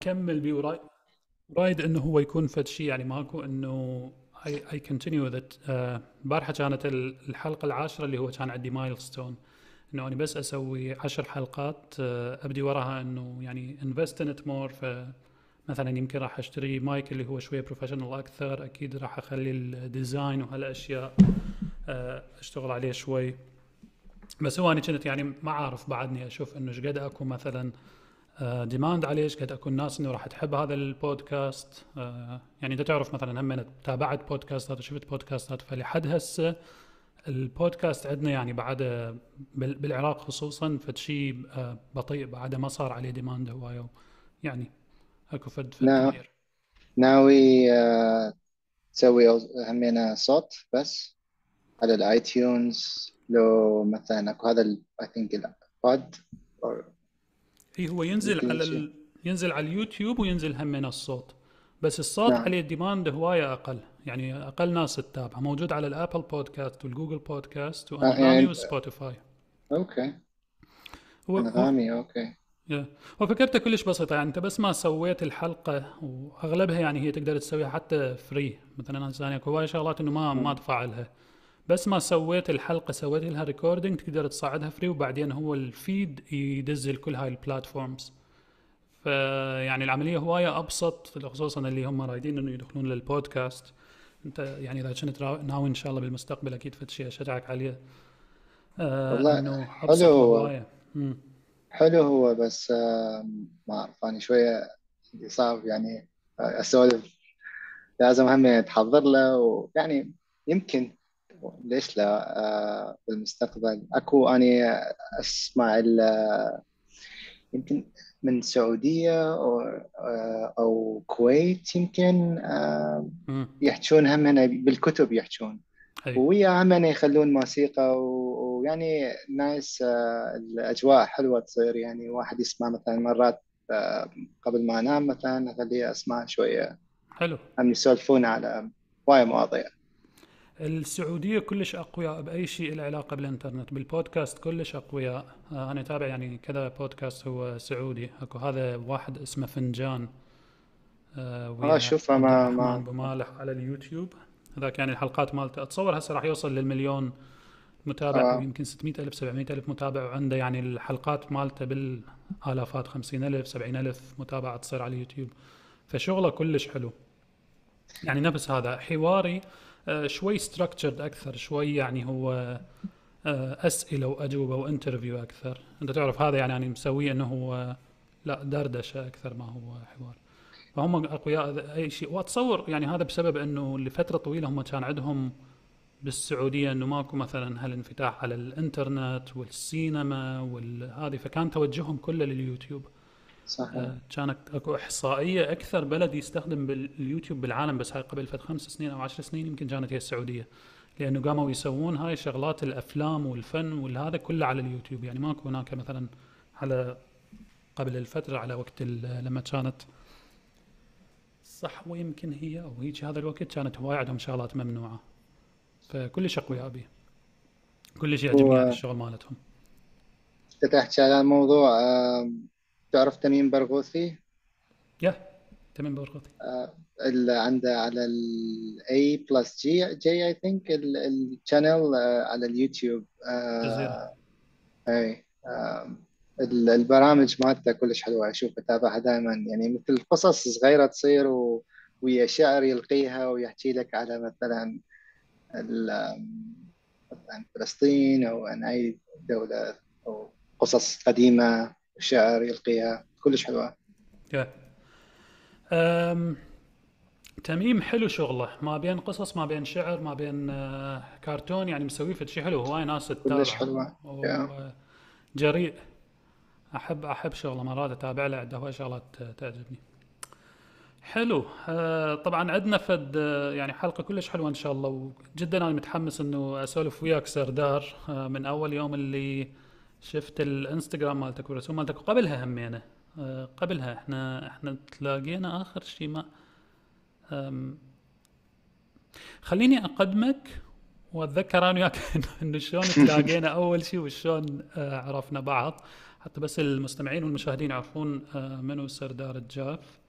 كمل بيه ورايد رايد إنه هو يكون فد شيء يعني ماكو إنه I I continue ذات البارحه كانت الحلقة العاشرة اللي هو كان عندي milestone إنه أنا بس أسوي عشر حلقات آه، أبدي وراها إنه يعني invest in more فمثلا يمكن راح أشتري مايك اللي هو شوية professional أكثر. أكيد راح أخلي ال design وهالأشياء آه، أشتغل عليه شوي. بس هو أنا كنت يعني ما عارف بعدني أشوف إنه إيش قد أكو مثلا demand عليه إيش قد اكو الناس انه راح تحب هذا البودكاست. آه، يعني انت تعرف مثلا هم تابعت بودكاستات وشفت بودكاستات فلحد هسه البودكاست عندنا يعني بعد بالعراق خصوصا فد شيء آه، بطيء بعد ما صار عليه demand هوايه يعني أكو فد فد ناوي آه، تسوي همينة صوت بس على ال iTunes لو مثلا أكو هذا I think ال pod اي هو ينزل على ال... ينزل على اليوتيوب وينزل همين الصوت بس الصوت نعم. عليه demand هوايه أقل يعني أقل ناس تتابعه موجود على ال Apple Podcast وال Google Podcast وانغامي يعني و Spotify okay هو انغامي okay هو فكرته كلش بسيطه يعني انت بس ما سويت الحلقة واغلبها يعني هي تقدر تسويها حتى free مثلا أنا هواي شغلات انه ما ما ادفع لها بس ما سويت الحلقة سويت لها recording تقدر تصعدها free وبعدين هو ال feed يدز ل كل هاي ال platforms فيعني العملية هواية أبسط خصوصا اللي هم رايدين إنه يدخلون للبودكاست أنت يعني إذا كنت ناوي إن شاء الله بالمستقبل أكيد فد شيء أشجعك عليه. آه والله إنه حلو هو. حلو هو بس آه ما اعرف أنا شوية صعب يعني أسولف. لازم هم تحضر له ويعني يمكن ليش لا؟ آه بالمستقبل. أكو أني أسمع يمكن من السعوديه أو آه، أو كويت يمكن آه، يحجون هم هنا بالكتب يحجون. ويا هم هنا يخلون موسيقى ويعني نايس الأجواء حلوة تصير. يعني واحد يسمع مثلا مرات قبل ما أنام مثلا أخليه أسمع شوية. حلو. هم يسولفون على هواي مواضيع. السعودية كلش أقوياء بأي شيء له علاقة بالإنترنت بالبودكاست كلش أقوياء. آه، أنا أتابع يعني كذا بودكاست هو سعودي. أكو هذا واحد اسمه فنجان آه شوف ما ما أبو مالح على اليوتيوب. هذاك يعني الحلقات مالته. أتصور هسه راح يوصل للمليون متابع آه. يمكن 600 ألف 700 ألف متابع. وعنده يعني الحلقات مالته بالآلافات 50 ألف 70 ألف متابعة تصير على اليوتيوب. فشغله كلش حلو. يعني نفس هذا حواري شوي structured أكثر شوي يعني هو آه، أسئلة وأجوبة و interview أكثر. أنت تعرف هذا يعني, يعني مسويه إنه هو لا دردشة أكثر ما هو حوار. فهم أقوياء أي شيء. وأتصور يعني هذا بسبب إنه لفترة طويلة هم كان عندهم بالسعودية إنه ماكو مثلا هالانفتاح على الإنترنت والسينما والهذه فكان توجههم كله لليوتيوب. صحيح. آه كانت أكو إحصائية أكثر بلد يستخدم باليوتيوب بالعالم بس هاي قبل فد خمس سنين أو عشر سنين يمكن كانت هي السعودية. لأنه قاموا يسوون هاي شغلات الأفلام والفن والهذا كله على اليوتيوب. يعني ماكو هناك مثلا على قبل الفترة على وقت لما كانت صح ويمكن هي أو هيك هذا الوقت كانت هواي عندهم شغلات ممنوعة. فكلش اقوياء به كلش يعجبني هذا الشغل مالتهم. تحكي على الموضوع تعرف تميم برغوثي؟ يا تميم برغوثي. آه عنده على ال AJ+ جي جي I think ال channel على اليوتيوب. آه إي آه البرامج مالته كلش حلوة أشوف أتابعها دائما يعني مثل قصص صغيرة تصير و... ويا شعر يلقيها ويحكي لك على مثلا مثلا فلسطين أو عن أي دولة أو قصص قديمة. شعر يلقيها كلش حلوة. أم... تميم حلو شغله. ما بين قصص ما بين شعر ما بين آه، كرتون يعني مسوي فد شيء حلو. هواي ناس تتابع. كلش حلوة. جريء. أحب أحب شغله مرات أتابع له. عنده هواي شغلات تعجبني. حلو. آه طبعا عندنا فد آه، يعني حلقة كلش حلوة إن شاء الله. وجدا أنا متحمس إنه أسولف وياك سردار آه من أول يوم اللي شفت الانستغرام مالتك والرسوم مالتك وقبلها همينه. أه قبلها. إحنا إحنا تلاقينا آخر شيء ما خليني أقدمك وأتذكر أنا وياك إنه شلون تلاقينا أول شيء وشلون أه عرفنا بعض. حتى بس المستمعين والمشاهدين يعرفون آه، منو سردار الجاف.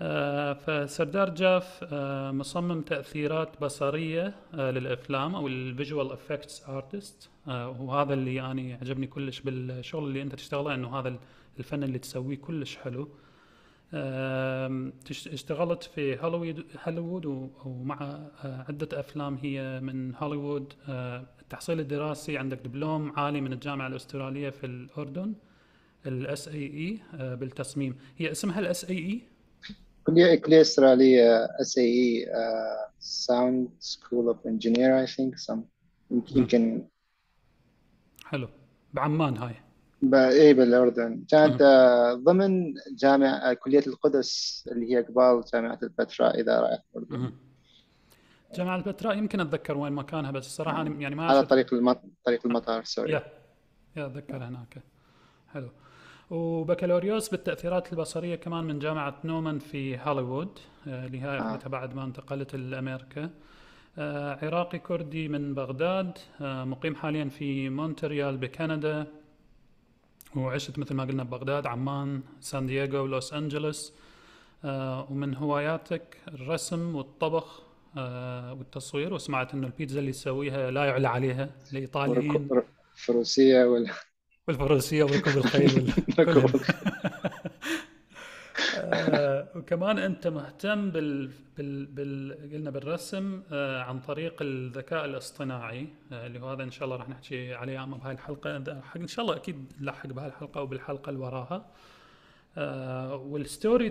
آه، فسردار جاف آه، مصمم تأثيرات بصرية للأفلام أو ال visual effects artist وهذا اللي يعني عجبني كلش بالشغل اللي أنت تشتغله أنه هذا الفن اللي تسويه كلش حلو. اشتغلت في هوليوود هوليوود ومع عدة أفلام هي من هوليوود. التحصيل الدراسي عندك دبلوم عالي من الجامعة الأسترالية في الأردن ال SAE بالتصميم. هي اسمها ال SAE كلية كلية أسترالية SAE sound school of engineer I think يمكن حلو. بعمان هاي. اي بالأردن. كانت آه، ضمن جامعة آه، كلية القدس اللي هي قبال جامعة البتراء إذا رايح الاردن جامعة البتراء يمكن أتذكر وين مكانها بس الصراحة يعني ما على طريق المط... طريق المطار sorry يا يا أتذكر هناك. حلو. وبكالوريوس بالتأثيرات البصرية كمان من جامعة نومان في هوليوود آه، اللي هي آه. بعد ما انتقلت لامريكا عراقي كردي من بغداد مقيم حاليا في مونتريال بكندا وعشت مثل ما قلنا ببغداد عمان سان دييغو لوس أنجلوس آه ومن هواياتك الرسم والطبخ آه والتصوير وسمعت إنه البيتزا اللي تسويها لا يعلى عليها الإيطاليين. الفروسية وال والفروسية وركوب الخيل آه، وكمان أنت مهتم بال, بال... بال... قلنا بالرسم آه عن طريق الذكاء الاصطناعي آه اللي هو هذا إن شاء الله راح نحكي عليه أما بهاي الحلقة. إن شاء الله أكيد نلحق بهاي الحلقة أو بالحلقة اللي وراها. آه وال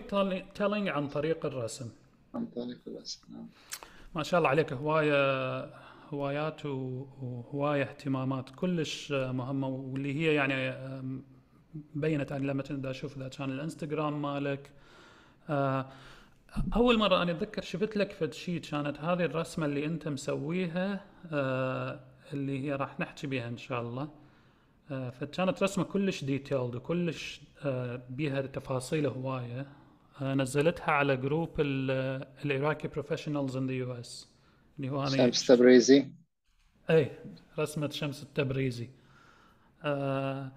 storytelling عن طريق الرسم. عن طريق الرسم نعم. ما شاء الله عليك. هواية هوايات وهواية اهتمامات كلش مهمة واللي هي يعني بينت يعني لما أشوف إذا كان الإنستغرام مالك آه، أول مرة أنا أتذكر شفت لك فد شيء كانت هذه الرسمة اللي أنت مسويها آه، اللي هي راح نحكي بها إن شاء الله. آه، فكانت رسمة كلش detailed وكلش بيها تفاصيل هواية. نزلتها على group العراقي professionals in the US اللي هو أنا شمس تبريزي. اي رسمة شمس التبريزي. آه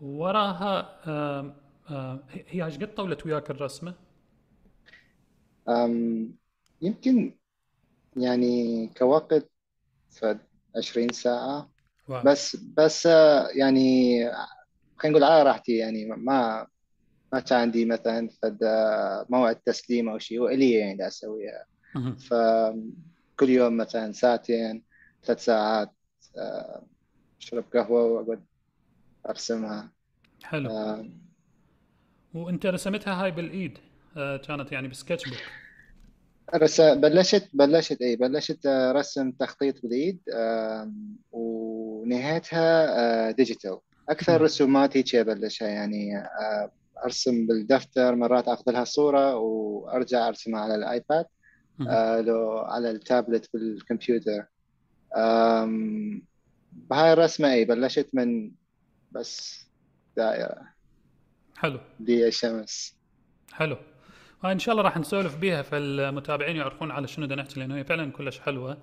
وراها آه آه هي إيش قد طولت وياك الرسمة؟ يمكن يعني كوقت 20 ساعة. واو. بس بس آه، يعني خلينا نقول على راحتي يعني ما ما كان عندي مثلا فد آه، موعد تسليم أو شيء وإلي يعني أسويها. فكل يوم مثلا ساعتين ثلاث ساعات أشرب آه، قهوة وأقعد أرسمها. حلو. آه. وأنت رسمتها هاي بالإيد آه كانت يعني ب sketchbook. رس... بلشت بلشت اي بلشت آه، رسم تخطيط بالايد آه ونهايتها آه digital أكثر رسومات هيك ابلشها يعني آه أرسم بالدفتر مرات اخذ لها صورة وأرجع أرسمها على ال iPad آه لو على التابلت بالكمبيوتر. بهاي الرسمة اي بلشت من بس دائرة. حلو. دي الشمس حلو. هاي إن شاء الله راح نسولف بيها فالمتابعين يعرفون على شنو بدنا نحكي لأنه هي فعلا كلش حلوة.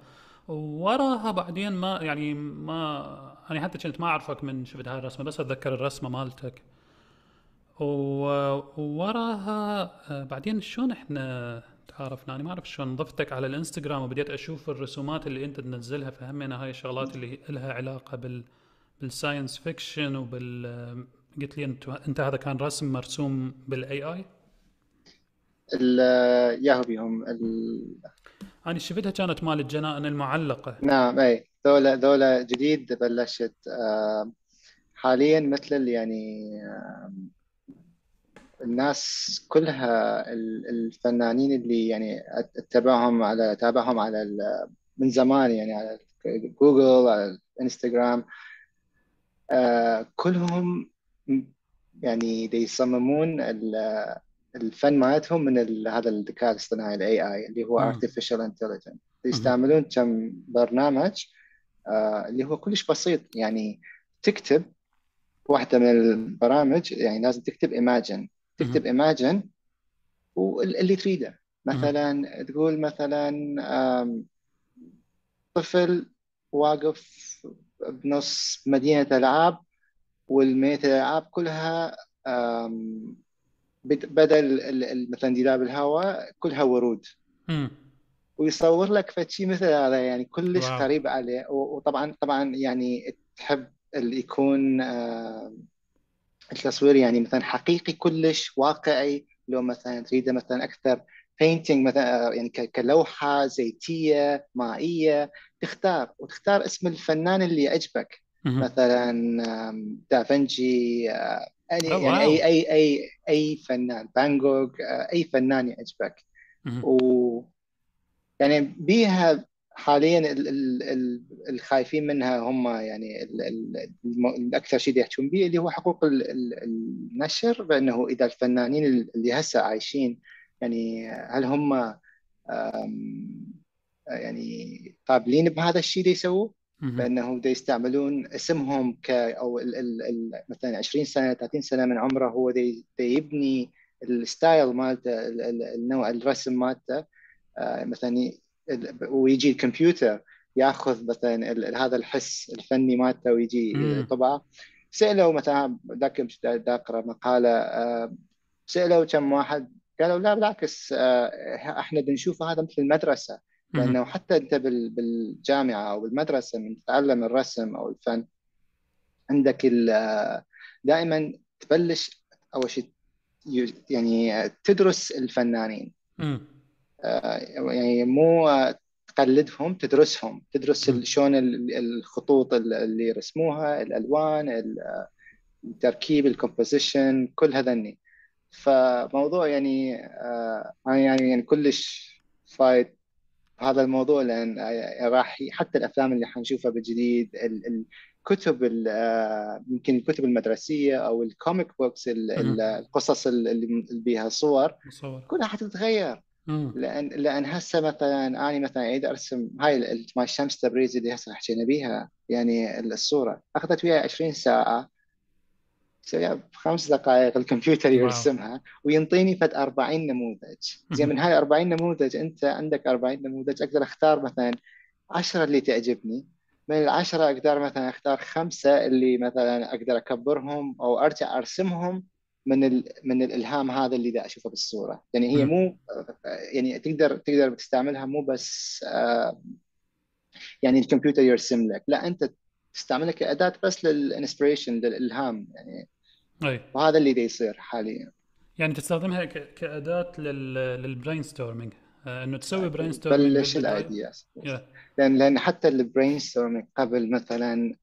وراها بعدين ما يعني ما أنا حتى كنت ما أعرفك من شفت هاي الرسمة بس أتذكر الرسمة مالتك. ووراها آه، بعدين شلون إحنا تعرفنا؟ أنا ما أعرف شلون ضفتك على الإنستغرام وبديت أشوف الرسومات اللي أنت تنزلها فهمنا هاي الشغلات اللي لها علاقة بال بال science fiction وبال قلت لي أنت أنت هذا كان رسم مرسوم بال AI؟ ياهو بيهم أنا شفتها كانت مال الجنائن المعلقة. نعم اي ذولا ذولا جديد بلشت حاليا مثل يعني الناس كلها الفنانين اللي يعني أتبعهم على أتابعهم على من زمان يعني على جوجل على الانستغرام آه، كلهم يعني يصممون الفن مالتهم من هذا الذكاء الاصطناعي ال AI اللي هو artificial intelligence. يستعملون كم برنامج آه، اللي هو كلش بسيط. يعني تكتب واحدة من البرامج يعني لازم تكتب imagine. تكتب imagine واللي تريده. مثلا تقول مثلا طفل واقف بنص مدينة ألعاب والميتا الالعاب كلها بدل مثلا ديلاب الهواء كلها ورود. ويصور لك فشي مثل هذا يعني كلش قريب عليه. وطبعا طبعا يعني تحب اللي يكون التصوير يعني مثلا حقيقي كلش واقعي. لو مثلا تريده مثلا أكثر painting مثلا يعني كلوحة زيتية مائية تختار. وتختار اسم الفنان اللي يعجبك. مثلا دافنشي آه، يعني, يعني اي اي اي أي فنان فان جوخ آه، أي فنان يعجبك و يعني بيها حاليا الخايفين منها هم يعني الأكثر شيء يحكون به اللي هو حقوق النشر بأنه إذا الفنانين اللي هسه عايشين يعني هل هم يعني قابلين بهذا الشيء اللي يسووه؟ بانه دا يستعملون اسمهم ك أو ال ال ال مثلا 20 سنة 30 سنة من عمره هو دا يبني الستايل مالته النوع الرسم مالته. آه، مثلا ويجي الكمبيوتر ياخذ مثلا هذا الحس الفني مالته ويجي طبعه. سألوا مثلا ذاك اقرا مقالة آه، سألوا كم واحد قالوا لا بالعكس آه، إحنا بنشوف هذا مثل المدرسة. لأنه حتى أنت بالجامعة أو بالمدرسة من تتعلم الرسم أو الفن عندك دائما تبلش أول شيء يعني تدرس الفنانين. آه، يعني مو تقلدهم تدرسهم. تدرس شلون الخطوط اللي يرسموها الألوان التركيب ال composition كل هذني فموضوع يعني آه يعني يعني كلش فايت هذا الموضوع لأن راح حتى الأفلام اللي حنشوفها بالجديد الكتب آه، يمكن الكتب المدرسية أو ال comic books القصص اللي بيها صور كلها حتتغير. لأن لأن هسه مثلا أنا مثلا اريد أرسم هاي مال الشمس تبريز اللي هسه حكينا بيها يعني الصورة. أخذت وياي 20 ساعة سويها بخمس دقائق الكمبيوتر يرسمها وينطيني فد 40 نموذج. زين من هاي 40 نموذج أنت عندك 40 نموذج أقدر أختار مثلا 10 اللي تعجبني. من العشرة أقدر مثلا أختار خمسة اللي مثلا أقدر أكبرهم أو أرجع أرسمهم من ال... من الإلهام هذا اللي دا أشوفه بالصورة. يعني هي مو يعني تقدر تقدر تستعملها مو بس يعني الكمبيوتر يرسم لك. لا أنت تستعملها كأداة بس لل inspiration للإلهام. يعني أي. وهذا اللي يصير حاليا. يعني تستخدمها. كأداة لل... للـ brainstorming آه إنه تسوي brainstorming بلش ال ideas yeah. لأن لأن حتى ال brainstorming قبل مثلا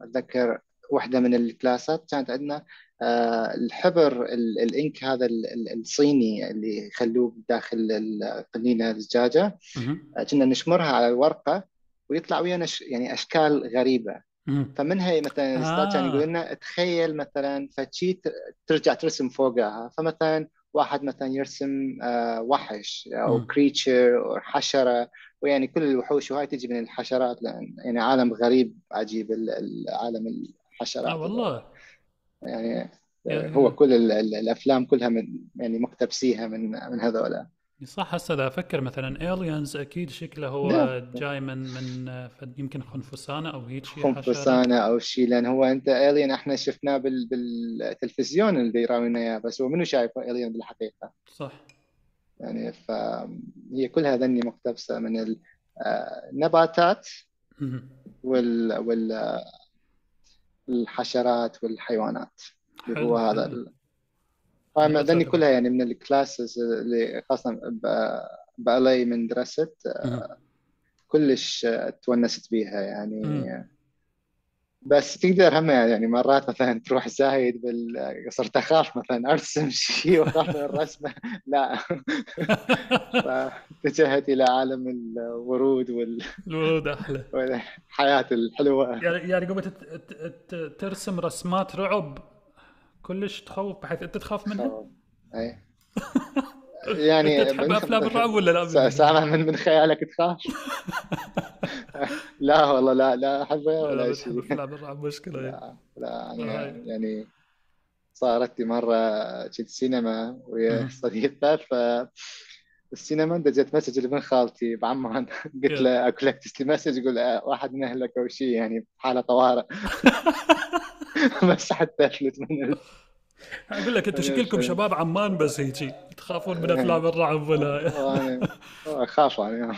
أتذكر واحدة من الكلاسات كانت عندنا آه الحبر ال ink هذا الصيني اللي يخلوه داخل القنينه الزجاجه آه، كنا نشمرها على الورقة ويطلع ويانا يعني أشكال غريبة. فمنها مثلا الاستاذ كان يقول لنا تخيل مثلا فشي ترجع ترسم فوقها. فمثلا واحد مثلا يرسم آه، وحش أو كريتشر أو حشرة ويعني كل الوحوش وهاي تجي من الحشرات لأن يعني عالم غريب عجيب عالم الحشرات آه والله. يعني, يعني هو كل الأفلام كلها من يعني مقتبسيها من من هذولا. صح هسه اذا أفكر مثلا الينز أكيد شكله هو نعم. جاي من من يمكن خنفسانة أو هيك شيء خنفسانة أو شيء لأن هو أنت الين إحنا شفناه بال بالتلفزيون اللي يراوينا اياه بس هو منو شايفه الين بالحقيقة؟ صح. يعني فهي كلها ذني مقتبسة من النباتات وال وال الحشرات والحيوانات. اللي هو هذا ذني كلها يعني من الكلاسز اللي خاصة بألي من درست كلش تونست بيها يعني. بس تقدر هم يعني مرات مثلا تروح زايد بال صرت أخاف مثلا أرسم شيء واخاف من الرسمة. لا. فاتجهت إلى عالم الورود وال الورود أحلى. والحياة الحلوة. يعني يعني قمت ترسم رسمات رعب كلش تخوف بحيث أنت تخاف منها؟ اي يعني أنت تحب أفلام الرعب ولا لا؟ سامع من من خيالك تخاف؟ لا والله لا لا احبها ولا شيء. أفلام الرعب مشكلة. لا لا يعني, يعني صارت لي مرة كنت سينما ويا صديقه ف السينما دزت مسج لابن خالتي بعمان قلت له أقول لك تسلي مسج يقول واحد من أهلك أو شيء يعني حاله طوارئ. بس حتى افلت من أقول لك أنتم شكلكم شباب عمان بس هيجي. تخافون من أفلام الرعب ولا؟ أخاف أنا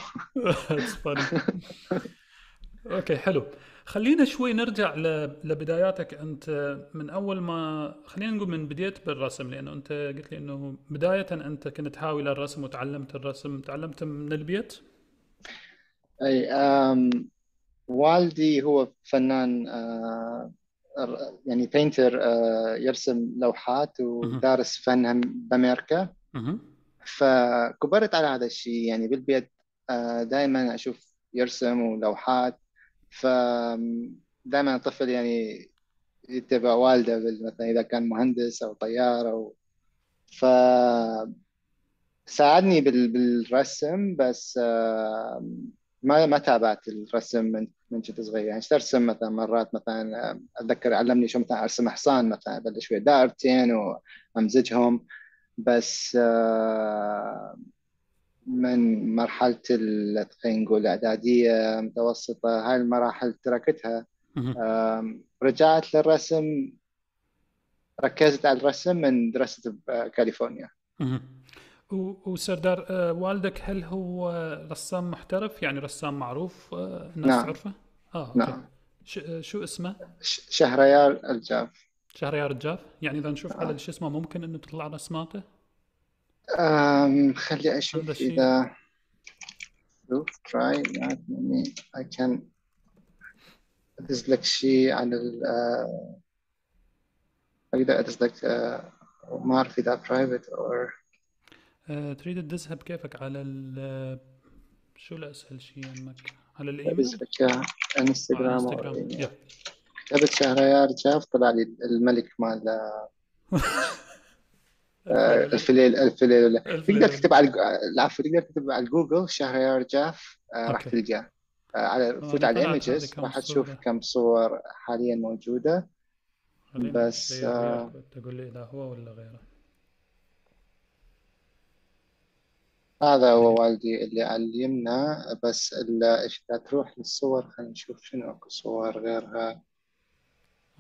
أوكي حلو. خلينا شوي نرجع لبداياتك. أنت من أول ما خلينا نقول من بديت بالرسم لأنه أنت قلت لي إنه بداية أنت كنت حاوي الرسم وتعلمت الرسم. تعلمت من البيت؟ أي أم والدي هو فنان أه يعني بينتر أه يرسم لوحات ودارس فن بأمريكا. فكبرت على هذا الشيء. يعني بالبيت أه دائما أشوف يرسم ولوحات. فدائما الطفل يعني يتبع والده مثلا إذا كان مهندس أو طيار أو ف ساعدني بالرسم بس ما ما تابعت الرسم من من كنت صغير. يعني ارسم مثلا مرات مثلا أتذكر علمني شو مثلا أرسم حصان مثلا بلش شوي دائرتين وأمزجهم بس من مرحلة خلينا نقول الإعدادية متوسطة هاي المراحل تركتها رجعت للرسم ركزت على الرسم من دراستي بكاليفورنيا وسردار آه، والدك هل هو رسام محترف يعني رسام معروف آه، الناس نعم. تعرفه؟ آه okay. نعم آه، شو اسمه؟ شهريار الجاف شهريار الجاف يعني إذا نشوف على شو اسمه ممكن إنه تطلع رسماته؟ Um, خلي أشوف إذا شوف try not me I can أدز لك شيء عن ال uh, أقدر أدز لك uh, ما أعرف إذا private or uh, تريد تدزها بكيفك على ال شو الأسهل شيء عندك؟ على الإيميل؟ أدز لك انستغرام كتبت شهريار جاف طلع لي الملك مال الفليل الفليل تقدر تكتب على العفو تقدر تكتب على جوجل شهريار جاف آه، راح تلقاه. آه، على فوت على ال images راح تشوف كم صور حاليا موجودة. بس آه تقول لي إذا هو ولا غيره. هذا هو والدي اللي علمنا بس اذا تروح للصور؟ خلينا نشوف شنو أكو صور غيرها.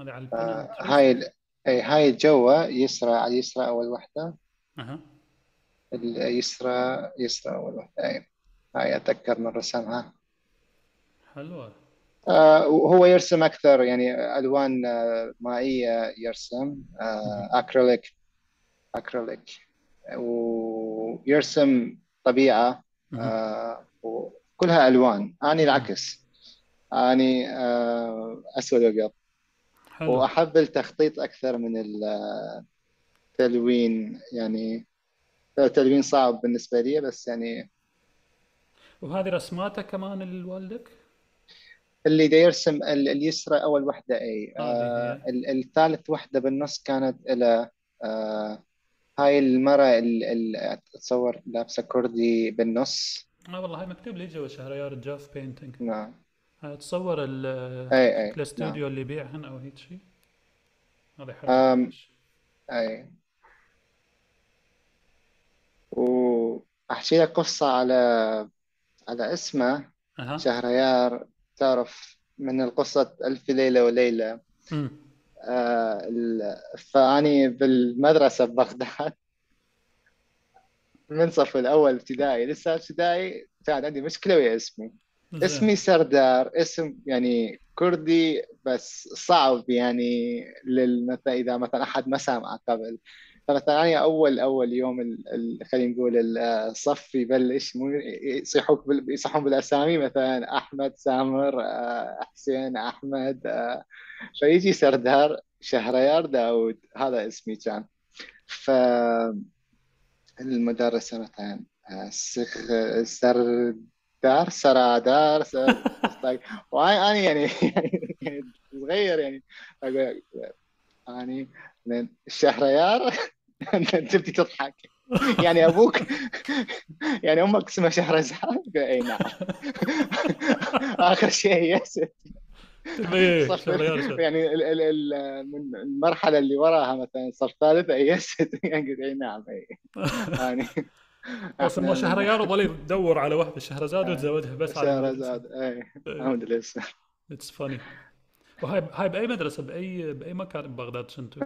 هذه على آه هاي أي هاي الجوة يسرى على اليسرى أول وحدة. أها. اليسرى يسرى أول وحدة. أي هاي أتذكر من رسمها حلوة. آه وهو يرسم أكثر يعني ألوان آه مائية يرسم آه أكريليك أكريليك. ويرسم طبيعة آه وكلها ألوان. اني العكس. اني آه أسود وأبيض. حلو. وأحب التخطيط أكثر من التلوين يعني التلوين صعب بالنسبة لي بس يعني وهذه رسماته كمان لوالدك؟ اللي دا يرسم اليسرى أول وحدة إي آه الثالث وحدة بالنص كانت إلى آه هاي المرة أتصور لابسة كردي بالنص آه والله هاي مكتوب لي جوا شهريار جاف بينتنج نعم تصور أي أي. الاستوديو نعم. اللي يبيعهن أو هيك شيء؟ هذا حلو أي. واحكي لك قصة على على اسمه. أه. شهريار تعرف من القصة ألف ليلة وليلة. آه فأني بالمدرسة ببغداد. من صف الأول ابتدائي لسه ابتدائي كان عندي مشكلة ويا اسمي. اسمي سردار اسم يعني كردي بس صعب يعني مثلا إذا مثلا أحد ما سامع قبل. فمثلا أنا اول أول يوم خلينا نقول الصف يبلش مو يصيحوك يصحون بالأسامي مثلا أحمد سامر آه، حسين أحمد آه، فيجي سردار شهريار داود. هذا اسمي كان. ف المدرسة مثلا آه، سر دار سرى دار وأنا يعني يعني صغير يعني. أقول أني شهريار انت تبدي تضحك. يعني أبوك يعني أمك اسمها شهرزاد. إي نعم. آخر شيء يس يعني من المرحلة اللي وراها مثلا صف ثالث يست يعني إي نعم إي. يعني سموه شهريار وظل يدور على واحدة شهرزاد وتزودها بس على شهرزاد اي محمد الاسم اتس فاني وهاي هاي بأي مدرسة؟ باي بأي مكان؟ ببغداد كنتوا؟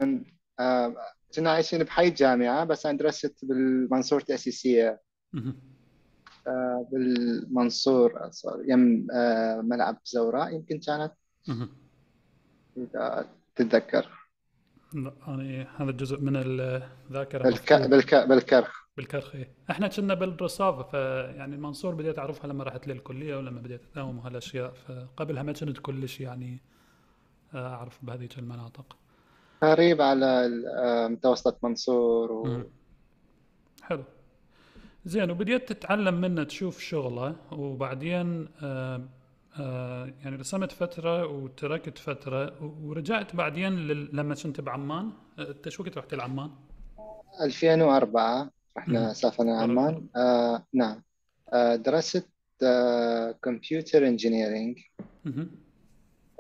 كنا عايشين بحي الجامعة بس أنا درست بالمنصور التاسيسيه آه، بالمنصور يم آه، ملعب زوراء يمكن كانت. إذا تتذكر. لا أنا هذا جزء من الذاكره بالك... بالك... بالكرخ. بالكرخ إيه. إحنا كنا بالرصافه فيعني المنصور بديت أعرفها لما رحت للكلية ولما بديت اداوم هالأشياء. فقبلها ما كنت كلش يعني آه، أعرف بهذيك المناطق. قريب على متوسط منصور و... حلو. زين وبديت تتعلم منه تشوف شغله وبعدين آه آه يعني رسمت فترة وتركت فترة ورجعت بعدين لما كنت بعمان. إنت شو وقت رحت لعمان؟ 2004 رحنا سافرنا عمان آه نعم. آه درست آه computer engineering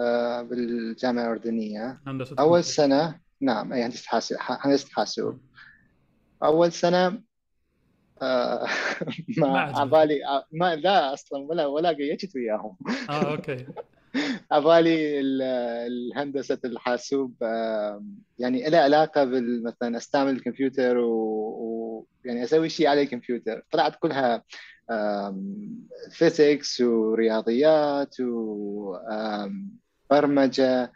آه بالجامعة الأردنية. أول سنة نعم أي هندسة حاسب هندسة حاسوب. أول سنة آه ما عبالي آه، ما لا أصلا ولا ولا قيجت وياهم. آه أوكي. عبالي الهندسة الحاسوب يعني لها علاقة مثلا أستعمل الكمبيوتر ويعني أسوي شيء على الكمبيوتر. طلعت كلها physics ورياضيات وبرمجه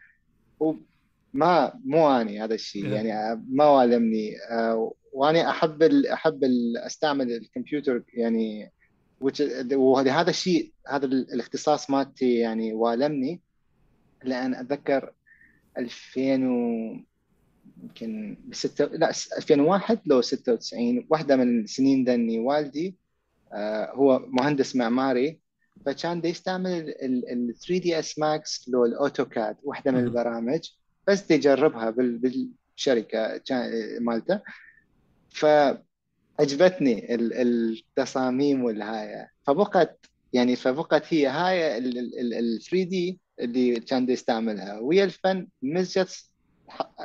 وما مو أني هذا الشيء. إيه. يعني ما والمني آه، وأنا أحب أحب أستعمل الكمبيوتر يعني وهذا الشيء هذا الاختصاص مالتي يعني والمني لأن أتذكر 2000 و يمكن بستة لا 2001 لو 96 واحدة من السنين ذني والدي آه هو مهندس معماري. فكان دي يستعمل ال 3DS Max لو الأوتوكاد واحدة من البرامج بس تجربها بالشركة مالته. فعجبتني التصاميم والهاية. فبقت يعني فبقت هي هاي ال 3D اللي كان يستعملها ويا الفن مزجت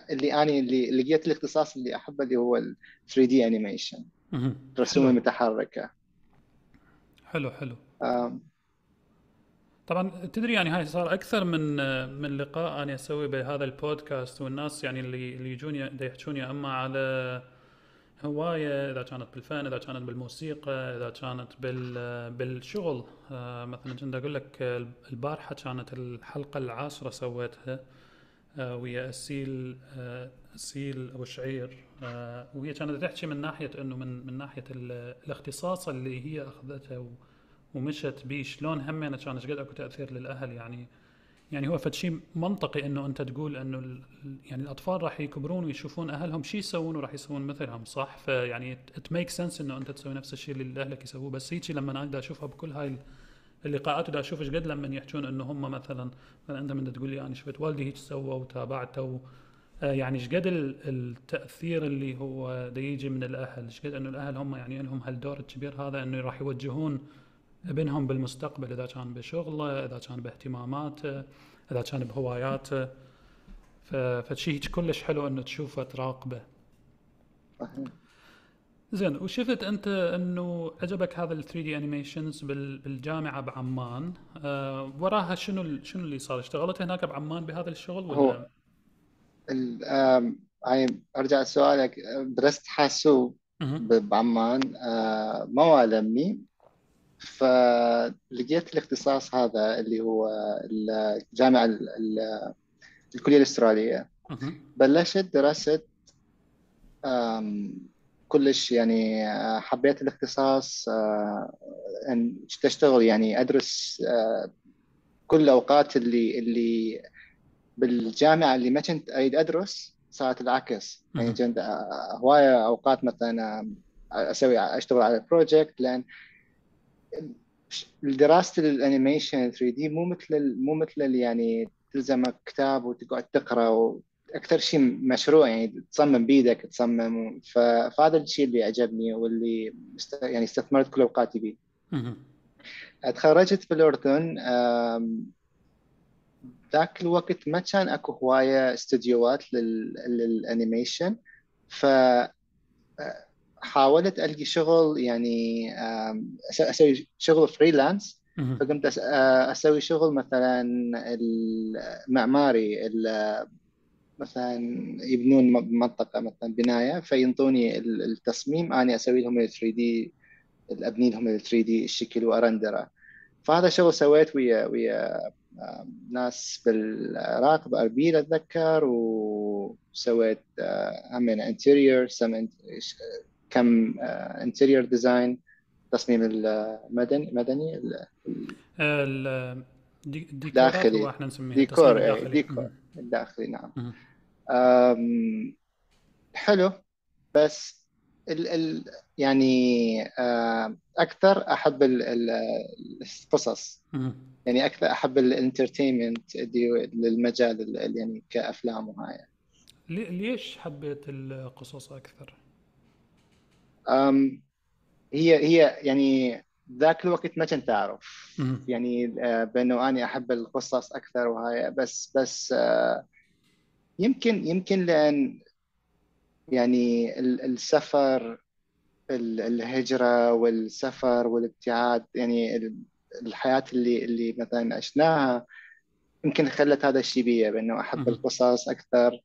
اللي أنا اللي لقيت الاختصاص اللي أحبه اللي هو ال 3D animation الرسوم المتحركه حلو. حلو طبعا تدري يعني هاي صار أكثر من من لقاء أنا أسوي بهذا البودكاست والناس يعني اللي اللي يجوني يحكون يا إما على هواية إذا كانت بالفن إذا كانت بالموسيقى إذا كانت بال بالشغل. آه مثلا كنت أقول لك البارحة كانت الحلقة العاشرة سويتها. ويا أسيل آه أسيل ابو شعير. آه وهي كانت تحكي من ناحية إنه من من ناحية الاختصاص اللي هي أخذته ومشت بيه. شلون همينه كان إيش قد أكو تأثير للأهل؟ يعني يعني هو فد شيء منطقي إنه أنت تقول إنه يعني الأطفال راح يكبرون ويشوفون أهلهم شيء يسوون وراح يسوون مثلهم صح؟ فيعني it make sense إنه أنت تسوي نفس الشيء اللي أهلك يسووه. بس هيك لما أنا دا أشوفها بكل هاي اللقاءات ودا أشوف إيش قد لما يحكون إنه هم مثلا انت من تقول لي أنا شفت والدي هيك سوى وتابعته آه، يعني إيش قد التأثير اللي هو دا يجي من الأهل؟ إيش قد إنه الأهل هم يعني لهم هالدور الكبير هذا إنه راح يوجهون ابنهم بالمستقبل إذا كان بشغله إذا كان باهتماماته إذا كان بهواياته. فشيء كلش حلو إنه تشوفه تراقبه. زين وشفت أنت إنه عجبك هذا ال 3 دي انيميشنز بالجامعة بعمان. آه وراها شنو شنو اللي صار؟ اشتغلت هناك بعمان بهذا الشغل ولا؟ هو هاي أرجع لسؤالك. درست حاسوب بعمان. آه ما والمني فلقيت الاختصاص هذا اللي هو الجامعة الكلية الأسترالية. بلشت دراسة كلش يعني حبيت الاختصاص أن تشتغل يعني أدرس كل الأوقات اللي اللي بالجامعة اللي ما كنت أريد أدرس صارت العكس. يعني كنت هواية أوقات مثلا أسوي أشتغل على project لأن دراسه ال animation 3D مو مثل مو مثل يعني تلزمك كتاب وتقعد تقرأ أكثر شيء مشروع يعني تصمم بيدك تصمم فهذا الشيء اللي عجبني واللي يعني استثمرت كل أوقاتي به. تخرجت في الأردن ذاك الوقت ما كان أكو هواية استديوهات لل animation ف حاولت ألقي شغل يعني أسوي شغل freelance فقمت أسوي شغل مثلا المعماري مثلا يبنون منطقة مثلا بناية فينطوني التصميم أنا أسوي لهم ال 3D أبني لهم ال 3D الشكل وأ render ه. فهذا شغل سويت ويا ويا ناس بالعراق بأربيل أتذكر وسويت هم interior كم interior design تصميم المدني مدني داخلي. إحنا نسميه ديكور داخلي. ديكور. الداخلي نعم. حلو. بس ال ال يعني أكثر أحب القصص. يعني أكثر أحب الانترتينمنت للمجال يعني كافلام وهاي ليش حبيت القصص أكثر؟ هي هي يعني ذاك الوقت ما كنت أعرف. يعني بأنه أنا أحب القصص أكثر وهاي بس بس آه، يمكن يمكن لأن يعني السفر الهجرة والسفر والابتعاد يعني الحياة اللي اللي مثلا عشناها يمكن خلت هذا الشيء بي بأنه أحب القصص أكثر.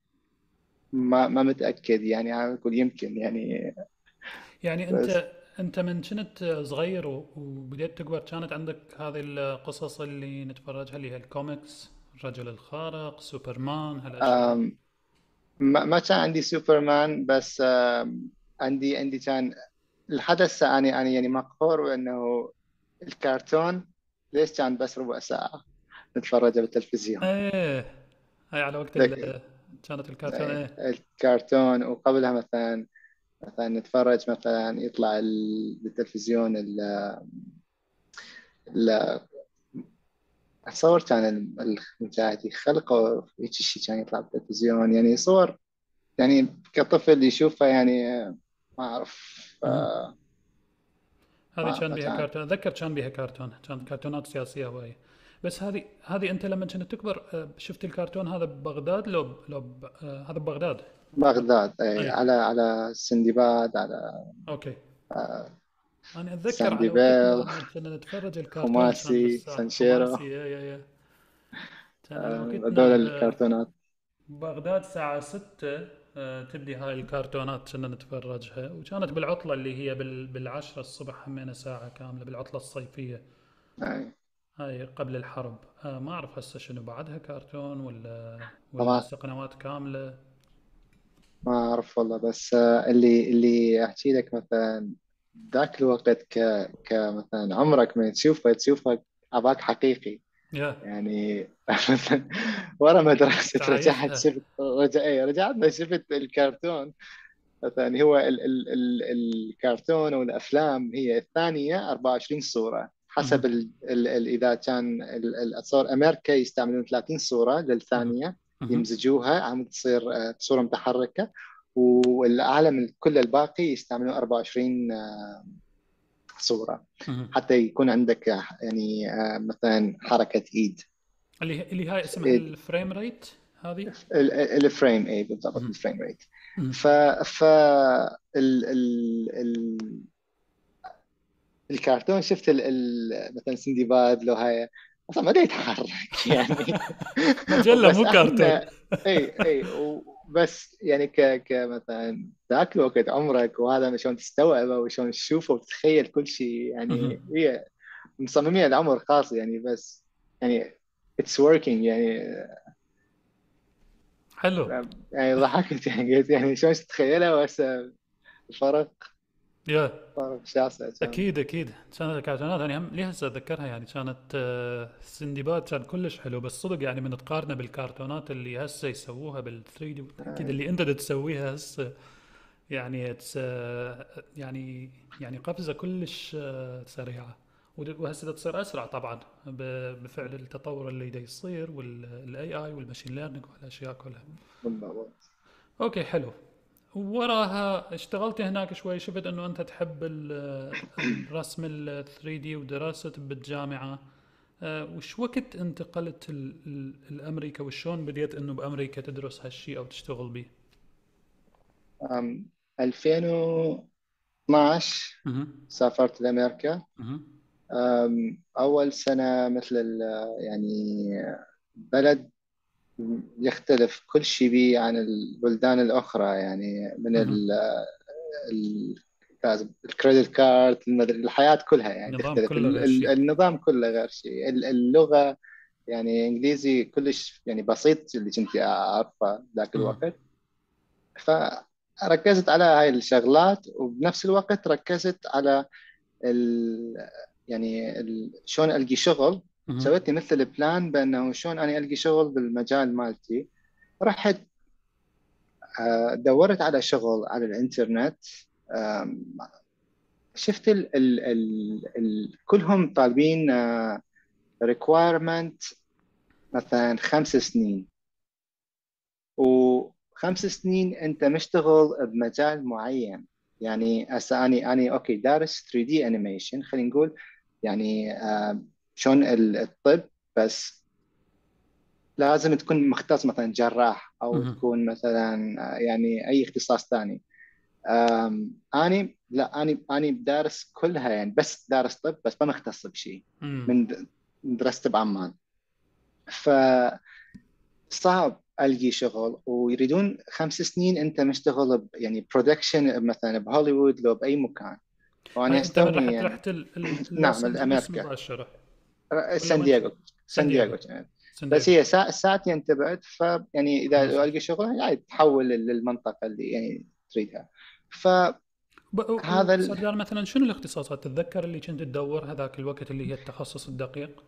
ما ما متأكد يعني أقول يمكن يعني. يعني أنت أنت من كنت صغير وبديت تكبر كانت عندك هذه القصص اللي نتفرجها اللي هي الكوميكس الرجل الخارق سوبرمان هالاشياء ما ما كان عندي سوبرمان بس عندي عندي كان الحدث أنا أنا يعني مقهور إنه الكرتون ليش كان بس ربع ساعه نتفرجه بالتلفزيون؟ إيه. هاي على وقت كانت الكرتون إيه. الكرتون وقبلها مثلا مثلا نتفرج مثلا يطلع بالتلفزيون ال اتصور كان المشاهد يخلقوا هيك شيء كان يطلع بالتلفزيون يعني صور يعني كطفل يشوفها يعني ما أعرف هذه كان بها كرتون أتذكر كان بها كرتون كانت كرتونات سياسية هواية. بس هذه هذه أنت لما كنت تكبر آه، شفت الكرتون هذا ببغداد؟ لو لو آه، هذا ببغداد؟ بغداد اي أيه. على على سندباد على أوكي. آه أنا أتذكر على كنا نتفرج الكرتون خماسي سانشيرو. هذول الكرتونات. بغداد الساعة 6 آه، تبدي هاي الكرتونات كنا نتفرجها. وكانت بالعطلة اللي هي بالعشرة الصبح همينة ساعة كاملة بالعطلة الصيفية. أي. هاي قبل الحرب. آه ما أعرف هسه شنو بعدها كرتون ولا ولا قنوات كاملة. ما أعرف والله بس آه، اللي اللي أحكي لك مثلا ذاك الوقت ك كمثلا عمرك ما تشوفه تشوفه أباك حقيقي. yeah. يعني مثلا ورا مدرسة رجعت شفت رجع اي رجعت شفت الكرتون. مثلا هو ال ال ال الكرتون والأفلام هي الثانية 24 صورة. حسب ال ال إذا كان الصور أمريكا يستعملون 30 صورة للثانية يمزجوها عم تصير آه، صورة متحركة. والعالم كل الباقي يستعملون 24 آه، صورة. حتى يكون عندك آه، يعني مثلا حركة إيد. اللي اللي هاي اسمها ال frame rate هذه؟ ال frame اي بالضبط ال frame rate ف ف ال ال ال الكرتون شفت ال ال مثلا سندباد لو هاي أصلا ما يتحرك يعني. مجلة مو كرتون. إي إي بس يعني ك كمثلا ذاك الوقت عمرك وهذا شلون تستوعبه وشلون تشوفه وتتخيل كل شيء يعني هي مصممين العمر خاص يعني بس يعني it's working يعني. حلو. يعني ضحكت يعني قلت يعني شلون تتخيلها بس الفرق يا. شاسع أكيد أكيد. كانت الكرتونات يعني هم ليه هسه أتذكرها؟ يعني كانت آه، سندباد كان كلش حلو بس صدق يعني من تقارنه بالكرتونات اللي هسه يسووها بال 3D أكيد اللي أنت تسويها هسه يعني آه، يعني يعني قفزة كلش آه، سريعة. وهسه تصير أسرع طبعا بفعل التطور اللي دا يصير وال AI وال machine learning والأشياء كلها. بالضبط. أوكي حلو. وراها اشتغلت هناك شوي شفت إنه أنت تحب الرسم ال 3 دي ودراسة بالجامعة. أه، وش وقت انتقلت لامريكا وشون بديت إنه بأمريكا تدرس هالشيء أو تشتغل به؟ 2000 12 سافرت لأمريكا. أول سنة مثل يعني بلد يختلف كل شيء به عن البلدان الأخرى يعني من الكريدت كارد الحياة كلها يعني النظام تختلف. كله غير شيء. النظام كله غير شيء. اللغة يعني إنجليزي كلش يعني بسيط اللي كنت أعرفه ذاك الوقت. فركزت على هاي الشغلات وبنفس الوقت ركزت على ال يعني ال شلون ألقي شغل سويت لي مثل plan بأنه شلون أنا ألقي شغل بالمجال مالتي. رحت آه، دورت على شغل على الإنترنت. شفت ال ال ال ال كلهم طالبين requirement آه، مثلا خمس سنين. وخمس سنين أنت مشتغل بمجال معين. يعني هسه أني أني أوكي دارس 3D animation خلينا نقول يعني شلون الطب بس لازم تكون مختص مثلا جراح أو تكون مثلا آه، يعني أي اختصاص ثاني. أني لا أني أني دارس كلها يعني بس دارس طب بس ما مختص بشيء من درست بعمان ف صعب ألقي شغل ويريدون خمس سنين أنت مشتغل يعني production مثلا بهوليوود لو بأي مكان. وأنا استوعب يعني. رحت نعم لأمريكا. سان دييغو سان دييغو. بس هي ساعتين تبعت فيعني إذا ألقي شغل يعني تحول للمنطقة اللي يعني تريدها. ف هذا ال... مثلا شنو الاختصاصات؟ تتذكر اللي كنت تدور هذاك الوقت اللي هي التخصص الدقيق؟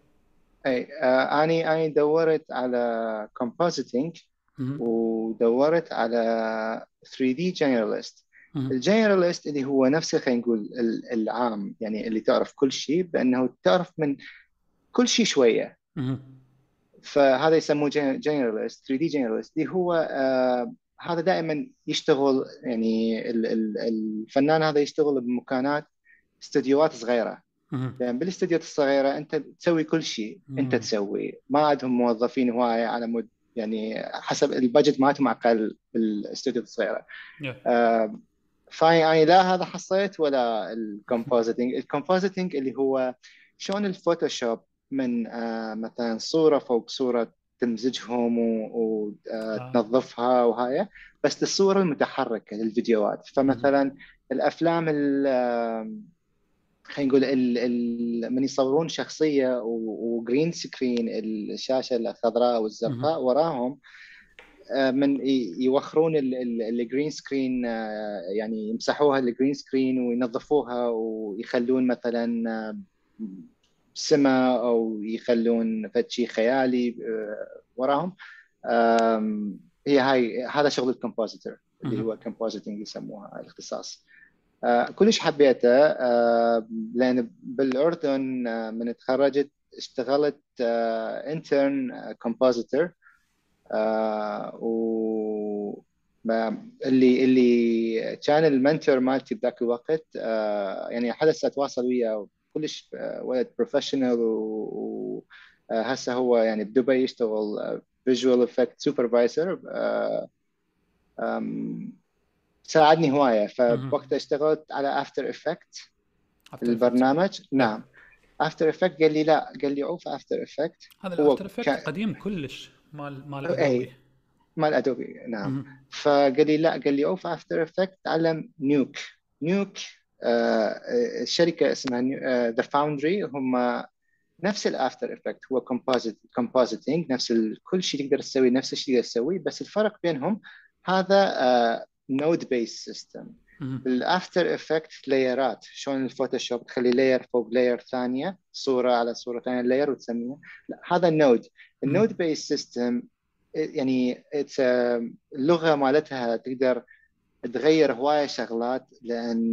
أي آه اني أني دورت على compositing ودورت على 3D generalist ال generalist اللي هو نفسه خلينا نقول العام يعني اللي تعرف كل شيء بأنه تعرف من كل شيء شوية. فهذا يسموه generalist 3D generalist اللي هو آه هذا دائما يشتغل يعني الفنان هذا يشتغل بمكانات استديوهات صغيرة. يعني بالاستديوهات الصغيرة أنت تسوي كل شيء. أنت تسوي. ما عندهم موظفين هواية على مود يعني حسب ال budget مالتهم أقل بالاستديوهات الصغيرة. آه فاي لا هذا حصيت ولا ال compositing ال compositing اللي هو شلون ال Photoshop من آه مثلا صورة فوق صورة تمزجهم وتنظفها آه. وهاي بس الصورة المتحركة للفيديوهات. فمثلا الأفلام خلينا نقول ال ال من يصورون شخصية و green screen الشاشة الخضراء والزرقاء وراهم آه، من يوخرون ال green screen آه، يعني يمسحوها ال green screen وينظفوها ويخلون مثلا آه، سما أو يخلون فد شيء خيالي وراهم. هي هاي هذا شغل ال compositor اللي هو compositing يسموها الاختصاص. آه، كلش حبيته آه، لأن بالأردن آه، من تخرجت اشتغلت intern compositor و اللي اللي كان ال mentor مالتي بذاك الوقت يعني حد هسه اتواصل وياه كلش ولد professional وهسه هو يعني بدبي يشتغل visual effect supervisor ساعدني هواية. فوقتها اشتغلت على After Effects البرنامج. نعم. After Effects قال لي لا قال لي عوف After Effects هذا ال After Effects كان... قديم كلش مال مال Adobe مال Adobe نعم. فقال لي لا قال لي عوف After Effects تعلم Nuke. Nuke آه الشركة اسمها The Foundry آه هم نفس ال After Effects هو composite compositing نفس كل شيء تقدر تسوي نفس الشيء تقدر تسويه بس الفرق بينهم هذا آه node based system بال After Effects layer ات شلون ال Photoshop تخلي layer فوق layer ثانية صورة على صورة ثانية layer وتسميها. لا هذا ال node ال node based system يعني اللغة مالتها تقدر تغير هواية شغلات لأن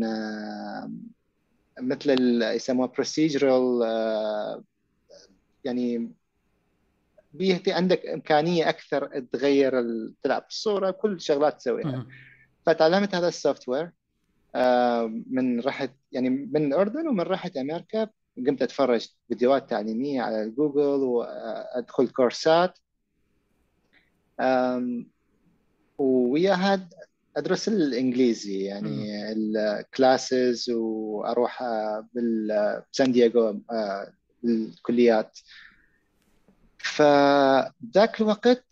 مثل يسموها procedural يعني بيها عندك إمكانية أكثر تغير تلعب الصورة كل شغلات تسويها. فتعلمت هذا ال software آه، من رحت يعني من الاردن ومن رحت أمريكا. قمت أتفرج فيديوهات تعليمية على جوجل وأدخل كورسات. وياها أدرس الإنجليزي يعني ال classes وأروح بسان دييغو بالكليات فذاك الوقت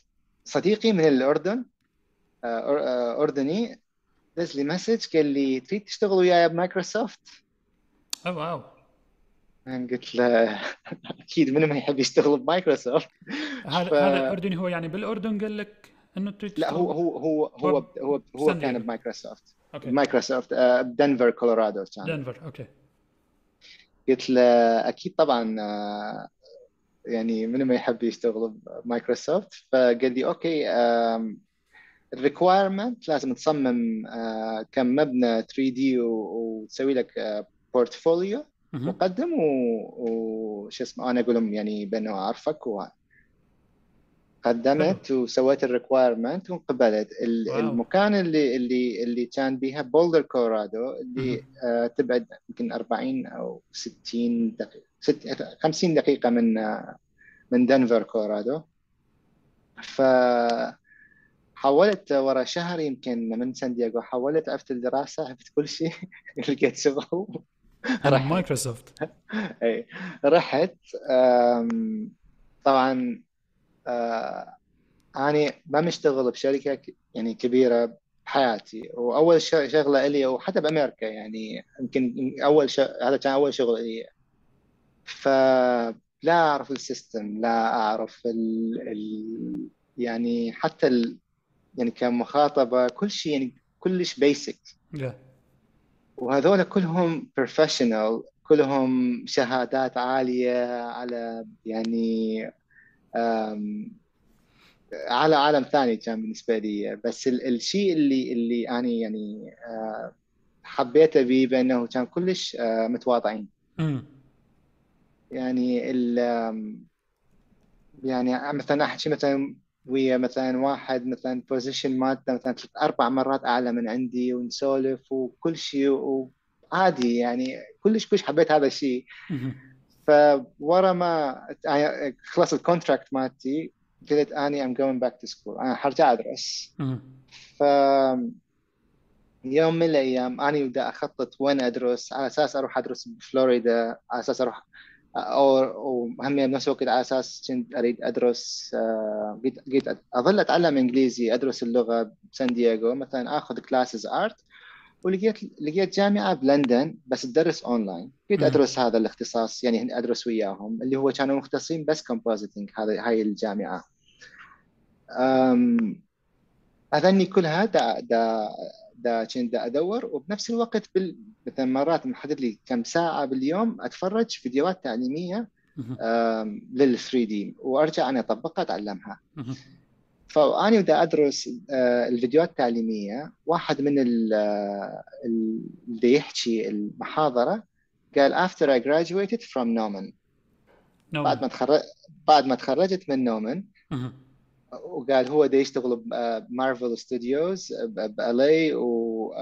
صديقي من الأردن أردني دز لي message قال لي تريد تشتغل وياي ب Microsoft؟ oh wow. قلت له أكيد من ما يحب يشتغل بمايكروسوفت. هذا ف... هذا الأردني هو يعني بالأردن قال لك؟ إنه تريد لا هو هو هو هو هو, هو كان ب Microsoft. okay. Microsoft بدنفر كولورادو كان. دنفر okay. قلت له أكيد طبعا آه، يعني من ما يحب يشتغل بمايكروسوفت. فقال لي okay ال requirement لازم تصمم آه، كم مبنى 3D وتسوي لك portfolio مقدم وش اسمه أنا أقول لهم يعني بأنه أعرفك و قدمت وسويت ال requirement وانقبلت المكان اللي اللي اللي كان بها بولدر كولورادو اللي آه تبعد يمكن 40 أو 60 دقيقة 50 دقيقة من آه من دنفر كولورادو ف حولت ورا شهر يمكن من سان دييغو حولت عفت الدراسة عفت كل شيء. لقيت شغل. رحت. مايكروسوفت. اي رحت طبعا أنا ما مشتغل بشركة يعني كبيرة بحياتي. وأول شغلة لي وحتى بأمريكا يعني يمكن أول ش... هذا كان أول شغل لي فلا أعرف ال system لا أعرف ال... ال... يعني حتى ال... يعني كمخاطبة كل شيء يعني كلش basic yeah. وهذول كلهم professional كلهم شهادات عالية على يعني على عالم ثاني كان بالنسبة لي. بس الشيء اللي اللي أنا يعني حبيته به بأنه كان كلش متواضعين. يعني ال يعني مثلا احكي مثلا ويا مثلا واحد مثلا position مالته مثلا ثلاث أربع مرات أعلى من عندي ونسولف وكل شيء وعادي يعني. كلش كلش حبيت هذا الشيء. فورا ما يعني خلص ال contract مالتي قلت أني I'm going back to school أنا حرجع أدرس. ف يوم من الأيام أنا بدي أخطط وين أدرس على أساس أروح أدرس بفلوريدا على أساس أروح أو وهم بنفس الوقت على أساس كنت أريد أدرس قلت آه، أظل أتعلم إنجليزي أدرس اللغة بسان دييغو مثلا آخذ classes art ولقيت لقيت جامعة بلندن بس تدرس اونلاين قلت أدرس هذا الاختصاص يعني أدرس وياهم اللي هو كانوا مختصين بس compositing هذا هاي الجامعة. أذني كلها دا دا دا كنت أدور وبنفس الوقت بال... مثلا مرات محدد لي كم ساعة باليوم أتفرج فيديوهات تعليمية لل 3 دي وأرجع أنا أطبقها أتعلمها. فاني بدي أدرس آه، الفيديوهات التعليمية. واحد من اللي يحكي المحاضرة قال after I graduated from Noman بعد ما تخرج بعد ما تخرجت من Gnomon وقال هو ده يشتغل ب Marvel Studios ب LA و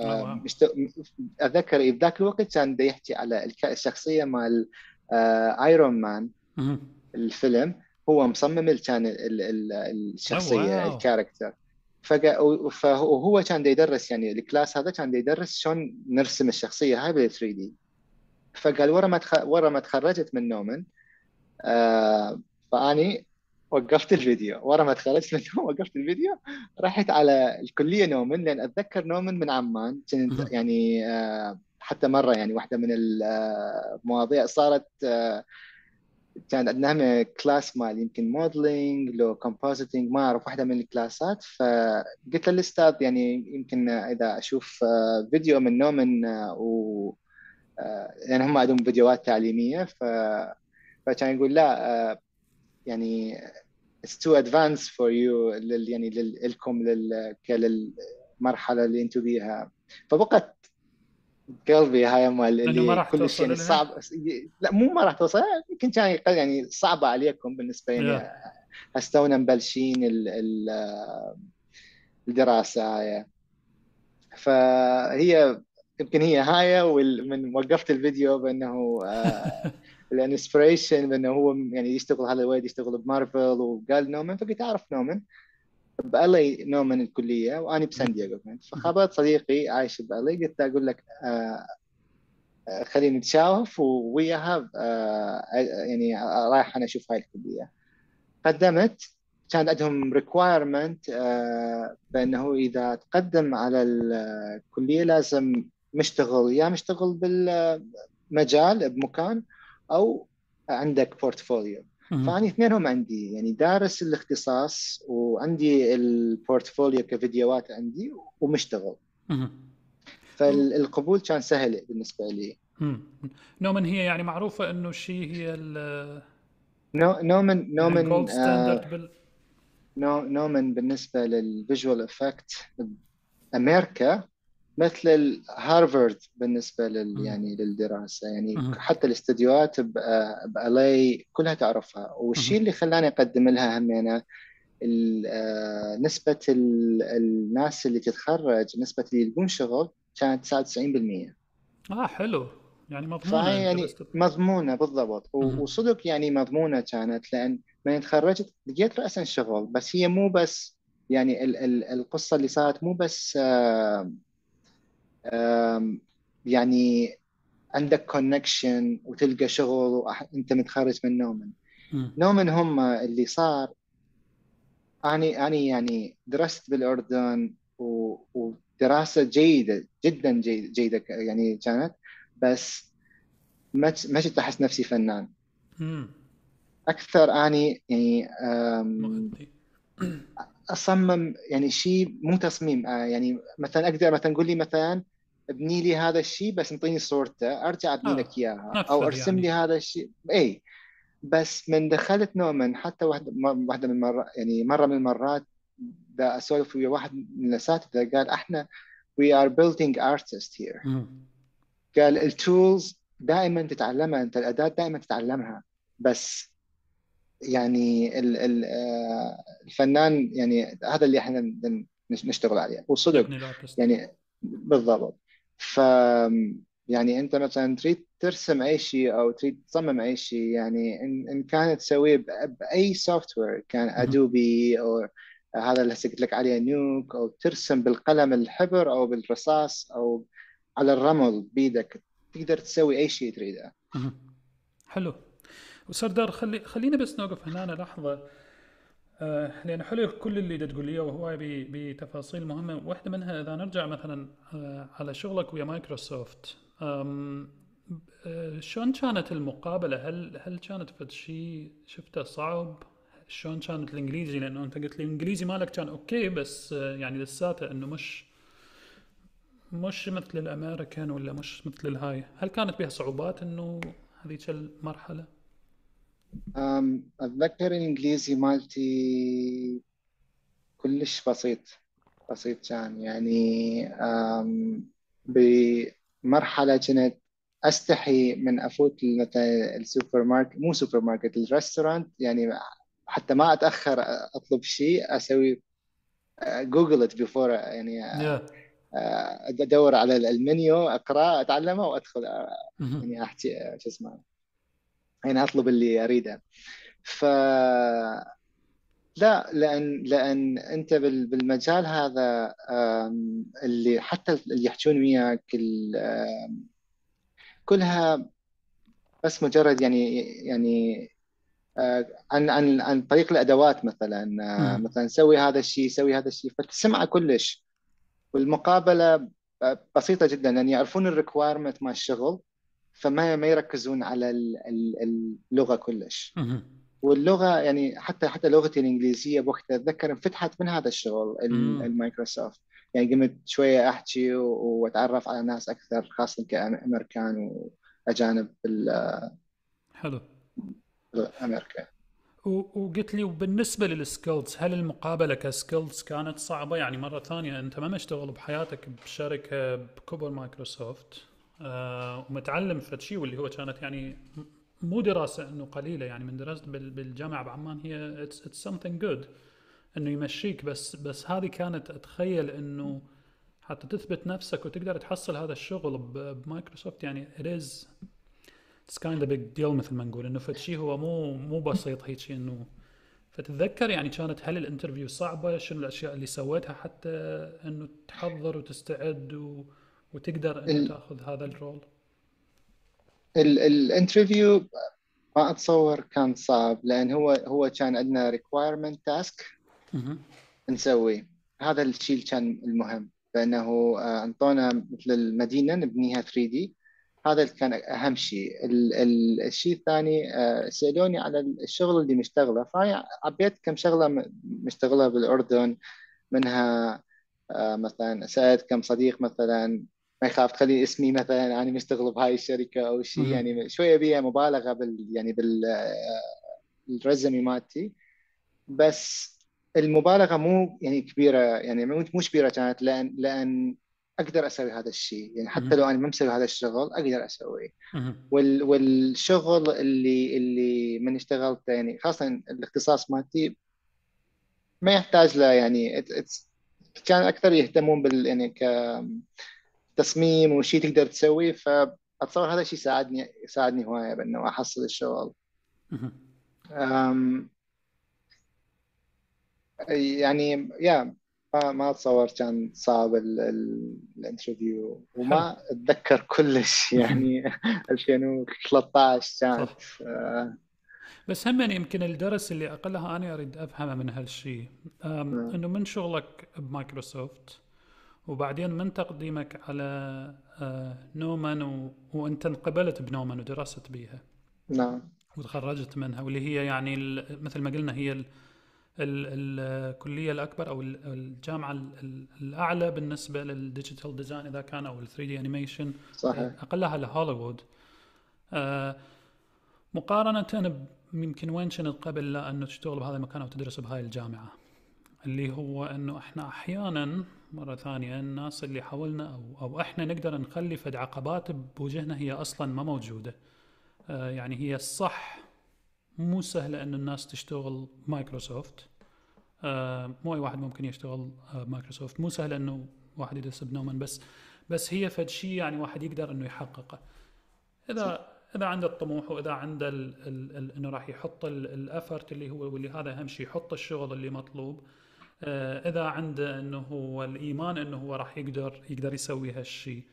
أتذكر بذاك الوقت كان ده يحكي على الشخصية مال Iron Man الفيلم. هو مصمم كان الشخصية ال character فهو كان يدرس يعني ال class هذا كان يدرس شلون نرسم الشخصية. هاي بال 3D فقال ورا ما ورا ما تخرجت من Gnomon آه فأني وقفت الفيديو. ورا ما تخرجت من Gnomon وقفت الفيديو رحت على الكلية Gnomon لأن أتذكر Gnomon من عمان. كنت يعني آه حتى مرة يعني واحدة من المواضيع صارت آه كان عندنا class مال يمكن modeling لو compositing ما أعرف واحدة من ال classات. فقلت للأستاذ يعني يمكن إذا أشوف آه، فيديو من Gnomon آه، و يعني هم عندهم فيديوهات تعليمية. ف فكان يقول لا يعني it's too advanced for you لل يعني لكم للمرحلة اللي أنتم بيها. فبقت قلبي هاي مال اللي ما راح كل شيء صعب. لا مو ما راح توصل يمكن كان يعني صعبة عليكم بالنسبة لي يعني هسه تونا مبلشين الدراسة هاي. فهي يمكن هي هاي ومن وقفت الفيديو بأنه آه، ال inspiration بأنه هو يعني يشتغل هذا الولد يشتغل بمارفل وقال Gnomon فقلت أعرف Gnomon. ب LA نوع من الكلية وأنا بسان دييغو فخبرت صديقي عايش ب LA قلت أقول لك آه خلينا نتشاوف وياها آه يعني رايح أنا أشوف هاي الكلية. قدمت كان عندهم requirement آه بأنه إذا تقدم على الكلية لازم مشتغل يا مشتغل بالمجال بمكان أو عندك portfolio فأني اثنينهم عندي. يعني دارس الاختصاص وعندي ال portfolio كفيديوهات عندي ومشتغل. فالقبول كان سهل بالنسبة لي. Gnomon هي يعني معروفة إنه شيء هي Gnomon Gnomon يعني آه بال... Gnomon بالنسبة لل visual effect أمريكا مثل هارفارد بالنسبة لل يعني للدراسة. يعني حتى الاستديوهات ب LA كلها تعرفها. والشيء اللي خلاني أقدم لها همينة آه، نسبة الناس اللي تتخرج نسبة اللي يلقون شغل كانت 99% آه حلو. يعني مضمونة يعني مضمونة بالضبط. وصدق يعني مضمونة كانت لأن من تخرجت لقيت راسا شغل بس هي مو بس يعني ال ال القصة اللي صارت مو بس آه يعني عندك كونكشن وتلقى شغل وانت متخرج من نومن. نومن هم اللي صار. اني اني يعني درست بالأردن ودراسة جيدة جدا جيدة يعني كانت. بس ما ما كنت أحس نفسي فنان. أكثر اني يعني أصمم يعني شيء مو تصميم آه، يعني مثلا أقدر مثلا قول لي مثلا ابني لي هذا الشيء بس انطيني صورته أرجع أبني آه. لك إياها. أو أرسم يعني. لي هذا الشيء. إي. بس من دخلت نومن حتى واحدة واحدة من المرات يعني مرة من المرات دا أسولف ويا واحد من الأساتذة قال إحنا we are building artists here. م. قال ال tools دائما تتعلمها أنت الأداة دائما تتعلمها بس يعني ال ال آه، الفنان يعني هذا اللي إحنا نشتغل عليه. وصدق. يعني بالضبط. ف يعني انت مثلا تريد ترسم أي شيء أو تريد تصمم أي شيء يعني إن, إن كانت تسويه بأي software كان Adobe أو هذا اللي قلت لك عليه نيوك أو ترسم بالقلم الحبر أو بالرصاص أو على الرمل بيدك تقدر تسوي أي شيء تريده. حلو. وسردار خلي خلينا بس نوقف هنا لحظة آه لأن حلو كل اللي تقول لي وهو بتفاصيل مهمة واحدة منها إذا نرجع مثلا آه على شغلك ويا مايكروسوفت آه شلون كانت المقابلة؟ هل هل كانت فد شيء شفته صعب؟ شلون كانت الإنجليزي؟ لأنه أنت قلت لي الانجليزي مالك كان okay بس آه، يعني لساته إنه مش مش مثل الأمريكان ولا مش مثل الهاي. هل كانت بها صعوبات إنه هذيك المرحلة؟ أتذكر الإنجليزي مالتي كلش بسيط بسيط كان يعني بمرحلة كنت أستحي من أفوت مثلا السوبر ماركت مو سوبر ماركت ال restaurant يعني حتى ما أتأخر أطلب شيء أسوي جوجل ات بيفور يعني أدور على المنيو أقرأ أتعلمه وأدخل يعني أحكي شو اسمه. يعني أطلب اللي أريده. ف لا لأن لأن أنت بالمجال هذا اللي حتى اللي يحجون وياك كلها بس مجرد يعني يعني آه، عن عن عن طريق الأدوات مثلا آه، مثلا سوي هذا الشيء سوي هذا الشيء فتسمعه كلش. والمقابلة بسيطة جدا لأن يعرفون ال requirement مال الشغل. فما ما يركزون على اللغة كلش. واللغة يعني حتى حتى لغتي الإنجليزية بوقتها أتذكر انفتحت من هذا الشغل المايكروسوفت يعني قمت شوية أحكي وأتعرف على ناس أكثر خاصة كأمريكان وأجانب بال حلو. أمريكا وقلت لي وبالنسبه لل skills هل المقابلة ك skills كانت صعبة؟ يعني مرة ثانية أنت ما مشتغل بحياتك بشركة بكبر مايكروسوفت؟ آه ومتعلم في شيء واللي هو كانت يعني مو دراسة إنه قليلة يعني من درست بالجامعة بعمان هي it's something good إنه يمشيك. بس بس هذه كانت أتخيل إنه حتى تثبت نفسك وتقدر تحصل هذا الشغل بمايكروسوفت يعني it is it's kind of big deal مثل ما نقول. إنه فد شيء هو مو مو بسيط هيك إنه فتتذكر يعني كانت هل ال interview صعبة؟ شنو الأشياء اللي سويتها حتى إنه تحضر وتستعد و... وتقدر انه تأخذ هذا ال role. ال interview ما أتصور كان صعب لأن هو هو كان عندنا requirement task نسويه. هذا الشيء اللي كان المهم لأنه آه، انطونا مثل المدينة نبنيها 3 دي هذا كان أهم شيء الشيء الثاني آه، سألوني على الشغل اللي مشتغله. فعبيت كم شغلة مشتغلها بالأردن منها آه، مثلا سالت كم صديق مثلا. ما يخاف تخلي اسمي مثلا أنا مشتغل بهاي الشركة أو شيء يعني شوية بيها مبالغة بال يعني بال الرزمي مالتي. بس المبالغة مو يعني كبيرة يعني مو كبيرة كانت لأن لأن أقدر أسوي هذا الشيء. يعني حتى لو أنا ما مسوي هذا الشغل أقدر أسويه. وال والشغل اللي اللي من اشتغلته يعني خاصة الاختصاص مالتي ما يحتاج له يعني كان أكثر يهتمون بال يعني كتصميم وشيء تقدر تسويه فأتصور هذا الشيء ساعدني ساعدني هواية بأنه أحصل الشغل. يعني يا ما ما أتصور كان صعب ال interview. وما أتذكر كلش يعني 2013 كانت. آه. بس هم يعني يمكن الدرس اللي أقلها أنا أريد أفهمه من هالشيء نعم. إنه من شغلك بمايكروسوفت وبعدين من تقديمك على آه، نومان و... وانت انقبلت بنومان ودرست بيها؟ نعم. وتخرجت منها واللي هي يعني مثل ما قلنا هي الكلية الأكبر أو الجامعة الأعلى بالنسبة لل digital design إذا كان أو ال 3D animation صحيح. أقلها لهوليوود آه، مقارنة يمكن وين كنت قبل لا انه تشتغل بهذا المكان أو تدرس بهاي الجامعة؟ اللي هو إنه إحنا أحيانا مرة ثانية الناس اللي حاولنا أو أو إحنا نقدر نخلي فد عقبات بوجهنا هي أصلا ما موجودة. آه، يعني هي الصح مو سهلة أن الناس تشتغل مايكروسوفت. آه مو أي واحد ممكن يشتغل آه مايكروسوفت. مو سهل أنه واحد يدرس بنومن بس بس هي فد شيء يعني واحد يقدر أنه يحققه. إذا إذا عنده الطموح وإذا عنده ال ال ال أنه راح يحط ال effort اللي هو واللي هذا أهم شيء يحط الشغل اللي مطلوب. آه إذا عنده أنه هو الإيمان أنه هو راح يقدر يقدر يسوي هالشيء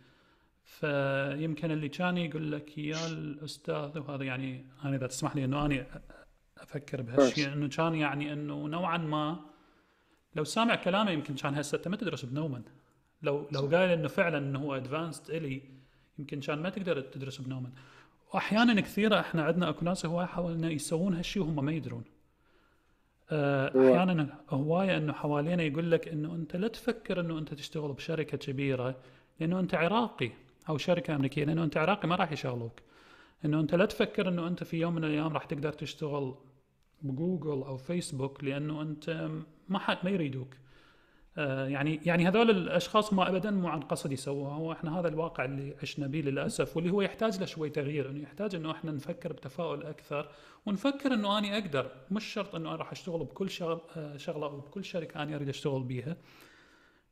فيمكن اللي كان يقول لك يا الأستاذ وهذا يعني أنا إذا تسمح لي إنه أنا أفكر بهالشيء إنه كان يعني إنه نوعا ما لو سامع كلامه يمكن كان هسه أنت ما تدرس بنومن لو لو قال إنه فعلا إنه هو ادفانسد إلي يمكن كان ما تقدر تدرس بنومن واحيانا كثيرة إحنا عندنا اكو ناس هوايه حاولنا يسوون هالشيء وهم ما يدرون. أحيانا هواية إنه حوالينا يقول لك إنه أنت لا تفكر إنه أنت تشتغل بشركة كبيرة لأنه أنت عراقي أو شركة أمريكية لأنه أنت عراقي ما راح يشغلوك. إنه أنت لا تفكر إنه أنت في يوم من الأيام راح تقدر تشتغل بجوجل أو فيسبوك لأنه أنت ما حد ما يريدوك. آه يعني يعني هذول الأشخاص ما ابدا مو عن قصد يسووها. هو إحنا هذا الواقع اللي عشنا به للأسف واللي هو يحتاج له شوي تغيير. إنه يحتاج إنه إحنا نفكر بتفاؤل أكثر ونفكر إنه أني أقدر. مش شرط إنه أنا راح أشتغل بكل شغل آه شغلة أو بكل شركة أنا أريد أشتغل بيها.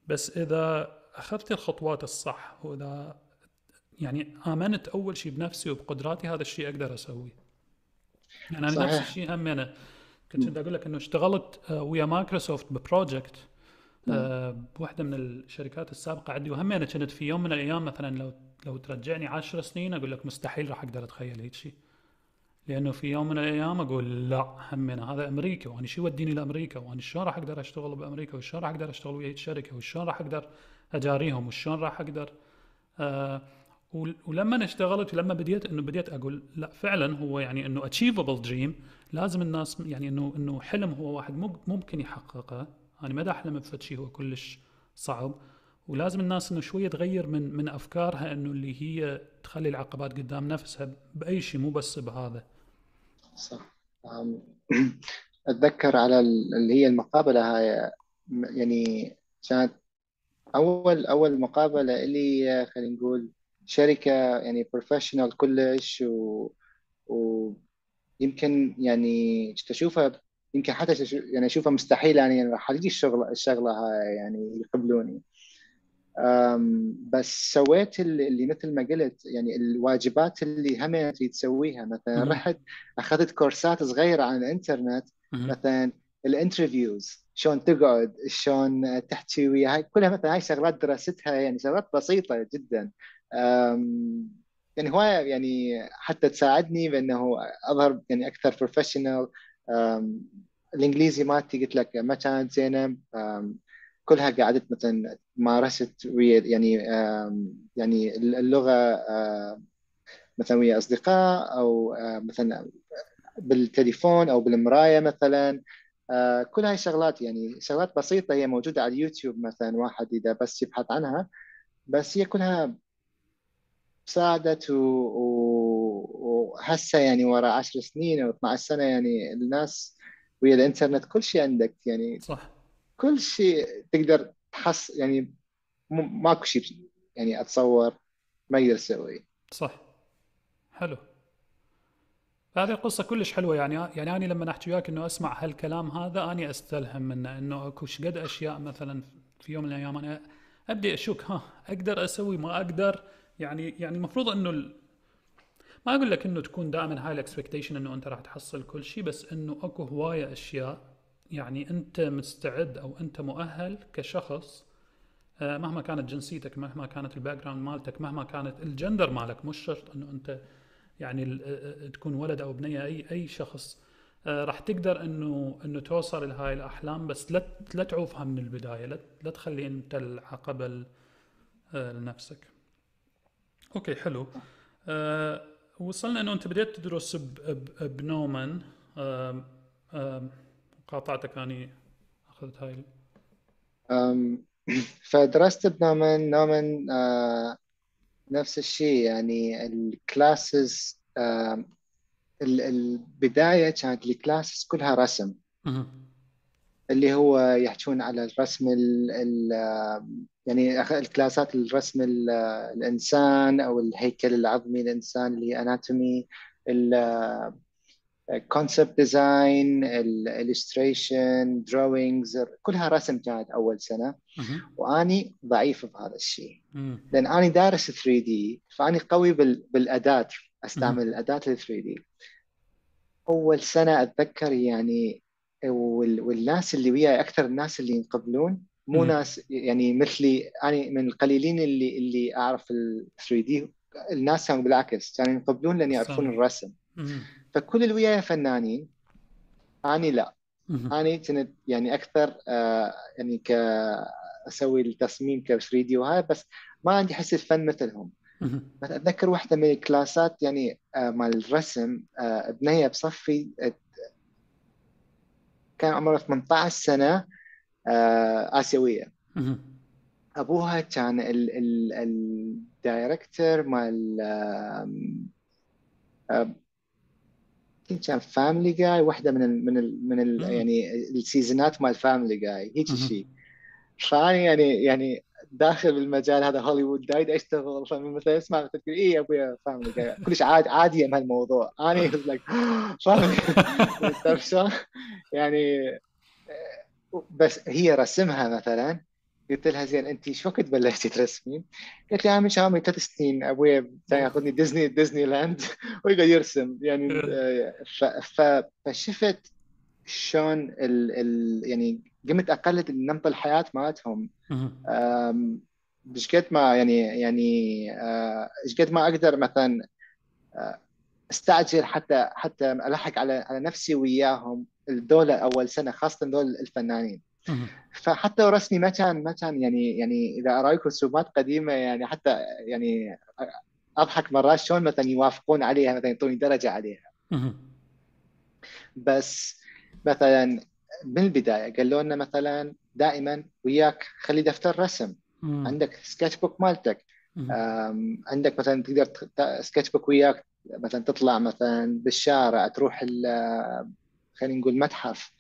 بس إذا أخذت الخطوات الصح وإذا يعني آمنت أول شيء بنفسي وبقدراتي هذا الشيء أقدر أسويه. يعني أنا نفس الشيء هم أنا كنت أقول لك إنه اشتغلت آه، ويا مايكروسوفت ب project. آه، بوحدة من الشركات السابقة عندي وهم أنا كنت في يوم من الأيام مثلا لو لو ترجعني عشر سنين أقول لك مستحيل راح أقدر أتخيل هيك شيء. لأنه في يوم من الأيام أقول لا همنا هذا أمريكا وأنا شو يوديني لأمريكا؟ وأنا شلون راح أقدر أشتغل بأمريكا؟ وشلون راح أقدر أشتغل ويا الشركة؟ وشلون راح أقدر أجاريهم؟ وشلون راح أقدر؟ آه ولما اشتغلت ولما بديت إنه بديت أقول لا فعلا هو يعني إنه achievable dream لازم الناس يعني إنه إنه حلم هو واحد ممكن يحققه. أنا ما احلم بفد شيء هو كلش صعب. ولازم الناس إنه شوية تغير من من أفكارها إنه اللي هي تخلي العقبات قدام نفسها بأي شيء مو بس بهذا. صح. أتذكر على اللي هي المقابلة هاي يعني كانت اول أول مقابلة لي خلينا نقول شركة يعني professional كلش و, ويمكن يعني تشوفها يمكن حتى يعني أشوفها مستحيل يعني راح الاقي الشغله الشغلة هاي يعني يقبلوني. بس سويت اللي مثل ما قلت يعني الواجبات اللي هم تسويها. مثلا رحت أخذت كورسات صغيرة عن الإنترنت. مثلا ال interviews شلون تقعد شلون تحكي وياها. كلها مثلا هاي شغلات دراستها يعني شغلات بسيطة جدا. يعني هواية يعني حتى تساعدني بأنه أظهر يعني أكثر professional الإنجليزي مالتي قلت لك ما كانت زينة. كلها قعدت مثلا مارست ويا يعني يعني اللغة مثلا ويا أصدقاء أو مثلا بالتليفون أو بالمراية مثلا. كل هاي الشغلات يعني شغلات بسيطة هي موجودة على اليوتيوب مثلا واحد إذا بس يبحث عنها. بس هي كلها ساعدت وهسه يعني وراء 10 سنين أو 12 سنة يعني الناس ويا الإنترنت كل شيء عندك يعني. صح. كل شيء تقدر تحص يعني ماكو شيء يعني أتصور ما يقدر يسويه صح. حلو. هذه القصة كلش حلوة يعني يعني أنا لما أحكي وياك إنه أسمع هالكلام هذا أنا أستلهم منه إنه أكو قد أشياء مثلا في يوم من الأيام أنا أبدي أشك ها أقدر أسوي ما أقدر؟ يعني يعني المفروض إنه. ما أقول لك إنه تكون دائما هاي الإكسبكتيشن إنه أنت راح تحصل كل شيء بس إنه أكو هواية أشياء يعني أنت مستعد أو أنت مؤهل كشخص آه، مهما كانت جنسيتك مهما كانت ال background مالتك مهما كانت الجندر مالك مش شرط إنه أنت يعني تكون ولد أو بنيه أي أي شخص آه، راح تقدر إنه إنه توصل لهاي الأحلام بس لا لا تعوفها من البداية لا لا تخلي أنت العقبة آه، لنفسك. okay حلو. وصلنا إنه أنت بديت تدرس بنومان أه قاطعتك أني أخذت هاي فدرست بنومان نومان آه نفس الشيء يعني ال classes البداية كانت ال classes كلها رسم. اللي هو يحكون على الرسم ال ال يعني الكلاسات الرسم الإنسان أو الهيكل العظمي الإنسان اللي هي anatomy ال concept design ال illustration drawings كلها رسم كانت أول سنة. وأني ضعيف بهذا الشيء. لأن أني دارس 3D فأني قوي بالأداة أستعمل الأداة 3D أول سنة أتذكر يعني والناس اللي وياي أكثر الناس اللي ينقبلون مو ناس يعني مثلي أنا من القليلين اللي اللي أعرف ال 3D الناس كانوا بالعكس كانوا ينقبلون لأن يعرفون الرسم. فكل اللي وياي فنانين اني لا. اني كنت يعني أكثر آه يعني ك أسوي التصميم ك 3 دي وهاي بس ما عندي حس الفن مثلهم. أتذكر واحدة من الكلاسات يعني آه مال الرسم آه بنيه بصفي كان عمرها 18 سنة آه آسيوية. أبوها كان ال director مال كان Family Guy واحدة من ال من ال من ال يعني ال seasons ات مال Family Guy هيك شيء funny يعني يعني داخل بالمجال هذا هوليوود دايد اشتغل فمثلا اسمع تقول اي يا أبويا Family Guy كلش عاد عادي بهالموضوع. اني like family تعرف شلون؟ يعني بس هي رسمها مثلا قلت لها زين انت شو وقت بلشتي ترسمين؟ قالت لي عامل شامي ثلاث سنين. أبوي كان ياخذني ديزني ديزني لاند ويقعد يرسم. يعني آه، فشفت شلون ال ال يعني قمت أقلد نمط الحياة مالتهم. إيش قد ما يعني يعني آه، إيش قد ما أقدر مثلا آه، استعجل حتى حتى الحق على على نفسي وياهم الدولة أول سنة خاصة دول الفنانين. فحتى ورسمي ما كان ما كان يعني يعني إذا أراويك رسومات قديمة يعني حتى يعني أضحك مرات شلون مثلا يوافقون عليها مثلا يعطوني درجة عليها. بس مثلا من البداية قالوا لنا مثلا دائما وياك خلي دفتر رسم. عندك sketchbook مالتك عندك مثلا تقدر sketchbook وياك مثلا تطلع مثلا بالشارع تروح خلينا نقول متحف.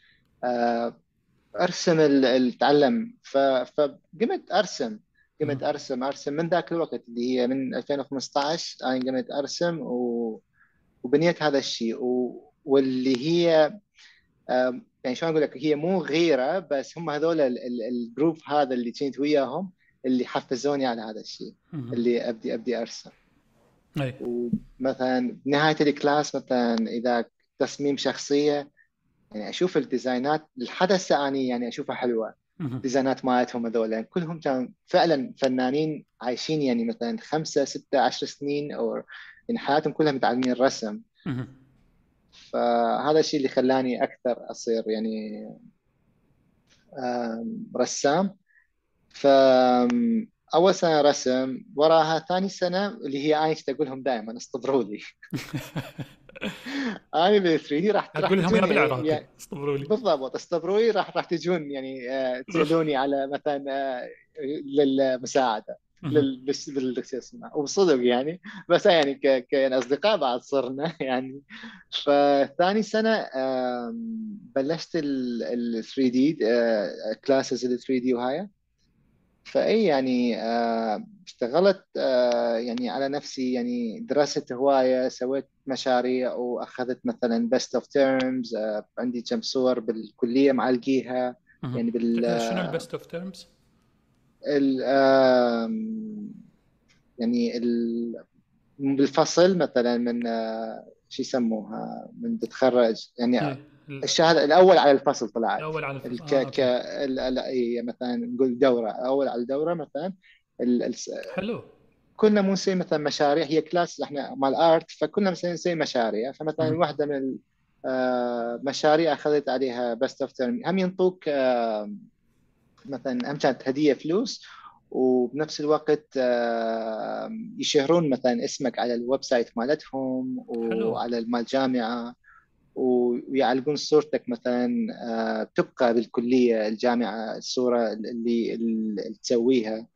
أرسم التعلم. فقمت أرسم. قمت أرسم. أرسم من ذاك الوقت اللي هي من 2015 أنا قمت أرسم و... وبنيت هذا الشيء. و... واللي هي يعني شلون أقول لك هي مو غيرة بس هم هذول الجروب هذا اللي كنت وياهم اللي حفزوني على هذا الشيء اللي ابدي أبدي أرسم. أي. ومثلا بنهايه ال class مثلا إذا تصميم شخصية يعني أشوف ال design ات لحد هسه اني يعني أشوفها حلوة. ال design ات مالتهم هذول يعني كلهم كانوا فعلا فنانين عايشين يعني مثلا خمسة ستة عشر سنين أو يعني حياتهم كلها متعلمين الرسم. فهذا الشيء اللي خلاني أكثر أصير يعني رسام. ف أول سنة رسم وراها ثاني سنة اللي هي أنا أقول لهم دائما اصطبروا لي. أنا بال 3 دي راح تقول لهم أنا بالعراقي يعني اصطبروا لي. بالضبط اصطبروا لي. راح راح تجون يعني آه، تسالوني على مثلا آه، للمساعدة. بال اسمه وبصدق يعني. بس يعني ك... يعني أصدقاء بعد صرنا يعني. فثاني سنة بلشت ال 3D classes ال 3D وهاي. فإي يعني اشتغلت يعني على نفسي يعني درست هواية سويت مشاريع وأخذت مثلا best of terms عندي كم صور بالكلية معلقيها. يعني بال شنو ال best of terms؟ يعني ال بالفصل مثلا من آه، شو يسموها؟ من تتخرج يعني إيه. الشهادة الأول على الفصل طلعت الأول على الفصل. ك... آه، ك... ال... مثلا نقول دورة. أول على الدورة مثلا. ال... حلو. كنا مو نسوي مثلا مشاريع. هي class إحنا مال art فكنا مثلا نسوي مشاريع. فمثلا واحدة من المشاريع آه، أخذت عليها best of term هم ينطوك مثلا هم كانت هدية فلوس وبنفس الوقت يشهرون مثلا اسمك على ال website مالتهم وعلى مال الجامعة ويعلقون صورتك مثلا آه، تبقى بالكلية الجامعة الصورة اللي, اللي تسويها.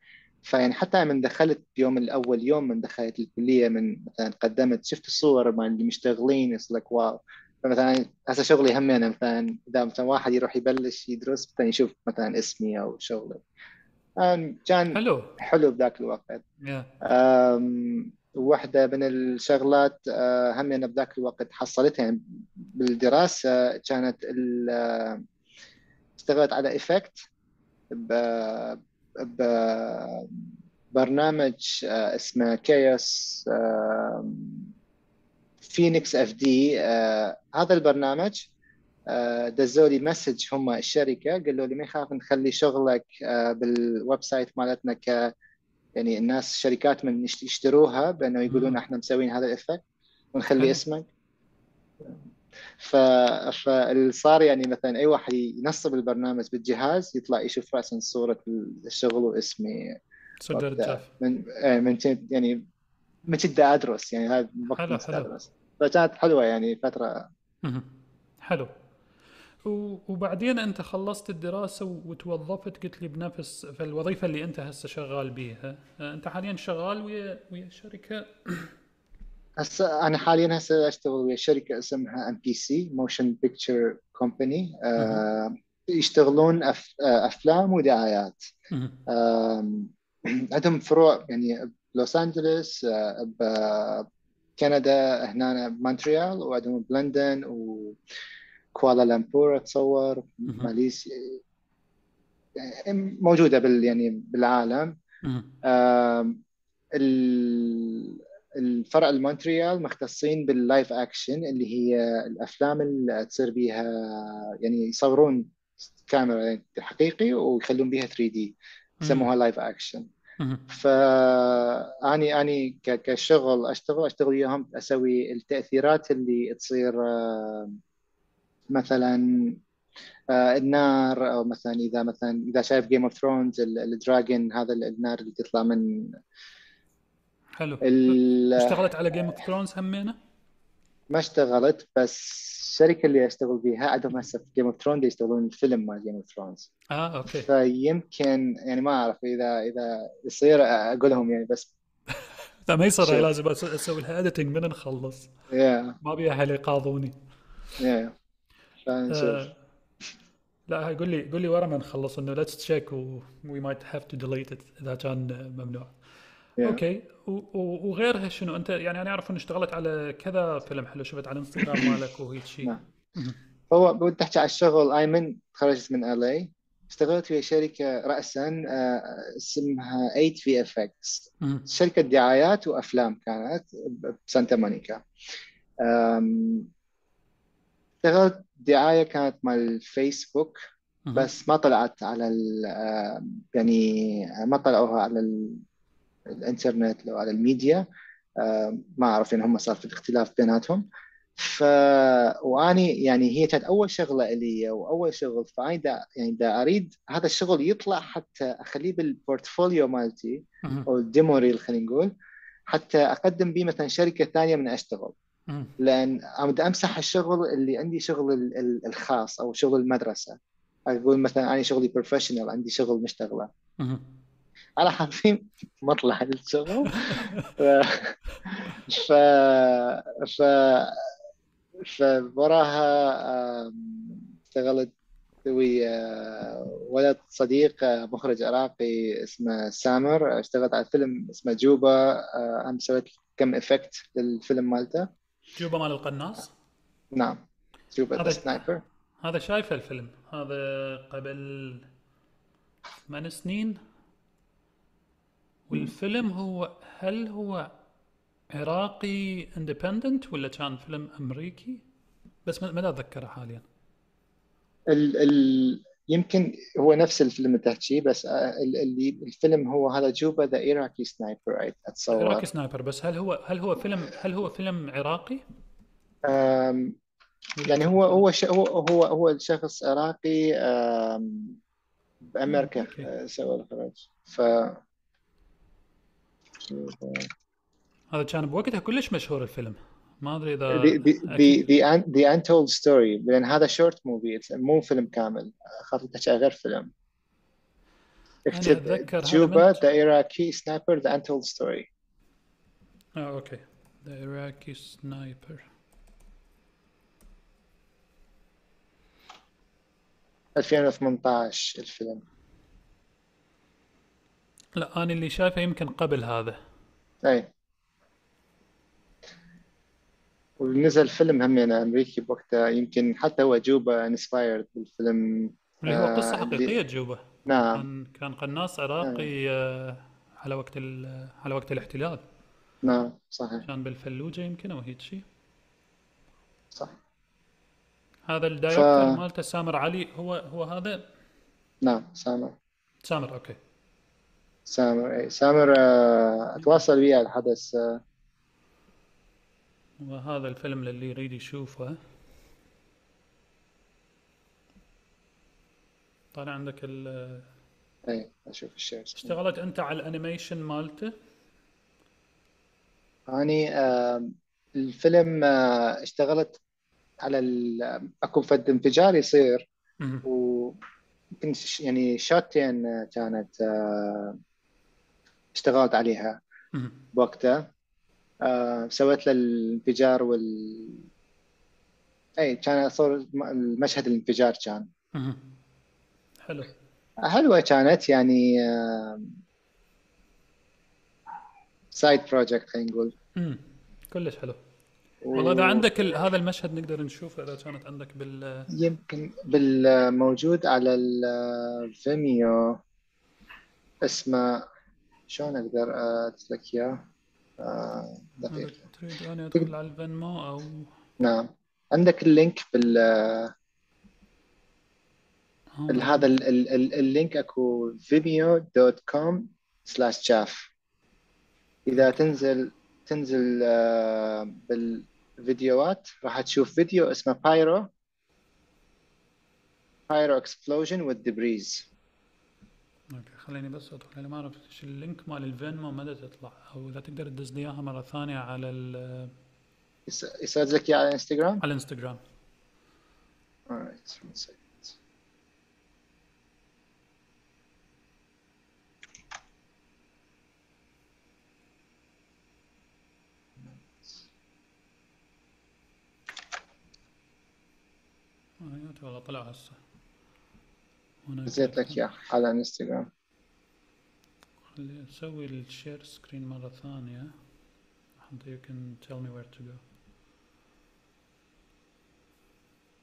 فيعني حتى من دخلت يوم الأول يوم من دخلت الكلية من مثلا قدمت شفت الصور مال اللي مشتغلين يصير لك واو. فمثلا هسه شغلي هم يعني مثلا إذا مثلا واحد يروح يبلش يدرس مثلا يشوف مثلا اسمي أو شغلي. كان حلو. حلو بذاك الوقت. Yeah. واحدة من الشغلات آه، هم أنا بذاك الوقت حصلتها. يعني بالدراسة كانت اشتغلت على effect ببرنامج آه، اسمه Chaos Phoenix FD هذا البرنامج دزوا لي مسج هم الشركة قالوا لي ما يخالف نخلي شغلك بال website مالتنا ك يعني الناس شركات من يشتروها بأنه يقولون إحنا مسوين هذا ال effect ونخلي اسمك. ف فصار يعني مثلا أي واحد ينصب البرنامج بالجهاز يطلع يشوف راسا صورة الشغل واسمي. صدر من إيه، من يعني من كنت أدرس يعني هذا حلو حلو. فكانت حلوة يعني فترة. حلو. وبعدين أنت خلصت الدراسة وتوظفت قلت لي بنفس في الوظيفه اللي أنت هسه شغال بيها أنت حاليا شغال ويا ويا شركة؟ هسه أنا حاليا هسه أشتغل ويا شركة اسمها MPC Moving Picture Company يشتغلون أف... أفلام ودعايات. عندهم فروع يعني بلوس أنجلوس بكندا هنا بمونتريال وعندهم بلندن و كوالالمبور أتصور ماليزيا يعني موجودة بال يعني بالعالم. الفرع المونتريال مختصين بال live action اللي هي الأفلام اللي تصير بيها يعني يصورون كاميرا حقيقي ويخلون بيها 3D يسموها live action فاني اني كشغل أشتغل أشتغل وياهم أسوي التأثيرات اللي تصير مثلا آه، النار أو مثلا إذا مثلا إذا شايف Game of Thrones ال dragon هذا النار اللي تطلع من حلو اشتغلت على Game of Thrones همينه؟ ما اشتغلت بس الشركة اللي أشتغل فيها عندهم هسه في Game of Thrones يشتغلون الفيلم مال Game of Thrones آه okay. فيمكن يعني ما أعرف إذا إذا يصير أقول لهم يعني بس لا ما يصير لازم أسوي لها editing من نخلص. Yeah. ما بيها أهل يقاضوني. Yeah. آه لا قول لي قول لي ورا ما نخلص إنه let's check we might have to delete it إذا كان ممنوع. Yeah. okay. وغيرها شنو؟ أنت يعني أنا أعرف إنه اشتغلت على كذا فيلم حلو شفت على الانستغرام مالك وهيك شيء نعم هو بدي تحكي على الشغل ايمن تخرجت من الي اشتغلت في شركة راسا آه، اسمها 8 VFX شركة دعايات وأفلام كانت بسانتا مونيكا. اشتغلت دعاية كانت مال الفيسبوك بس ما طلعت على يعني ما طلعوها على الانترنت أو على الميديا ما أعرف ان هم صار في اختلاف بيناتهم. ف وأني يعني هي كانت أول شغلة لي وأول شغل فأني دا يعني دا أريد هذا الشغل يطلع حتى أخليه بال portfolio مالتي أو ال demo reel خلينا نقول حتى أقدم به مثلا شركة ثانية من أشتغل. لأن بدي أمسح الشغل اللي عندي شغل الخاص أو شغل المدرسة. أقول مثلا أنا شغلي professional عندي شغل مشتغلة. على حرفين مطلع الشغل ف ف ف فوراها اشتغلت ويا ولد صديق مخرج عراقي اسمه سامر. اشتغلت على فيلم اسمه جوبا أنا سويت كم effect للفيلم مالته. جوبا مال القناص؟ نعم. جوبا هذا sniper هذا شايفه الفيلم؟ هذا قبل ثمان سنين؟ والفيلم هو هل هو عراقي independent ولا كان فيلم أمريكي؟ بس ما أتذكره حاليا. ال ال يمكن هو نفس الفيلم اللي تحكيه بس اللي الفيلم هو هذا جوبا the Iraqi sniper اتصور Iraqi sniper بس هل هو هل هو فيلم هل هو فيلم عراقي؟ يعني هو هو هو هو هو الشخص عراقي بامريكا سوى الاخراج ف هذا كان بوقتها كلش مشهور الفيلم. ما أدري إذا the, the, the, the, the untold story. لأن هذا short movie مو فيلم كامل. خاطر تحكي غير فيلم. اكتب جوبا the Iraqi sniper the untold story. آه okay. the Iraqi sniper 2018 الفيلم. لا أنا اللي شايفه يمكن قبل هذا. أي. ونزل فيلم همين أمريكي بوقتها يمكن حتى هو جوبا inspired بالفيلم اللي هو قصة آه حقيقيه جوبا. نعم. كان قناص عراقي آه على وقت على وقت الاحتلال. نعم صحيح. كان بالفلوجة يمكن أو هيك شيء. صح. هذا ال director ف... مالته سامر علي هو هو هذا؟ نعم سامر. سامر okay. سامر اي سامر آه، أتواصل وياه الحدث آه. وهذا الفيلم للي يريد يشوفه. طالع عندك ال اي أشوف ال share اشتغلت أنت على ال animation مالته؟ اني الفيلم آه، اشتغلت على أكو فد انفجار يصير. و يعني shot ين كانت اشتغلت عليها بوقتها. آه سويت له الانفجار وال اي كان صور المشهد الانفجار كان. حلو. حلوة كانت يعني آه side project خلينا نقول. كلش حلو. والله إذا عندك ال... هذا المشهد نقدر نشوفه إذا كانت عندك بال يمكن بالموجود على الفيميو اسمه شلون أقدر ادز لك اياه؟ دقيقة. تريد اني ادخل على ال Vimeo أو نعم. عندك ال link بال آه. هذا ال link أكو vimeo.com slash جاف. إذا تنزل تنزل آه، بالفيديوهات راح تشوف فيديو اسمه pyro pyro explosion with debris okay خليني بس أدخل أنا ما اعرف إيش اللينك مال الفينمو متى تطلع. أو إذا تقدر تدز لي إياها مرة ثانية على ال يساعد لك على الإنستغرام؟ على الإنستغرام. Alright والله طلع هسه. نزلت لك اياه على انستغرام أسوي ال share screen مرة ثانية. حتى you can tell me where to go.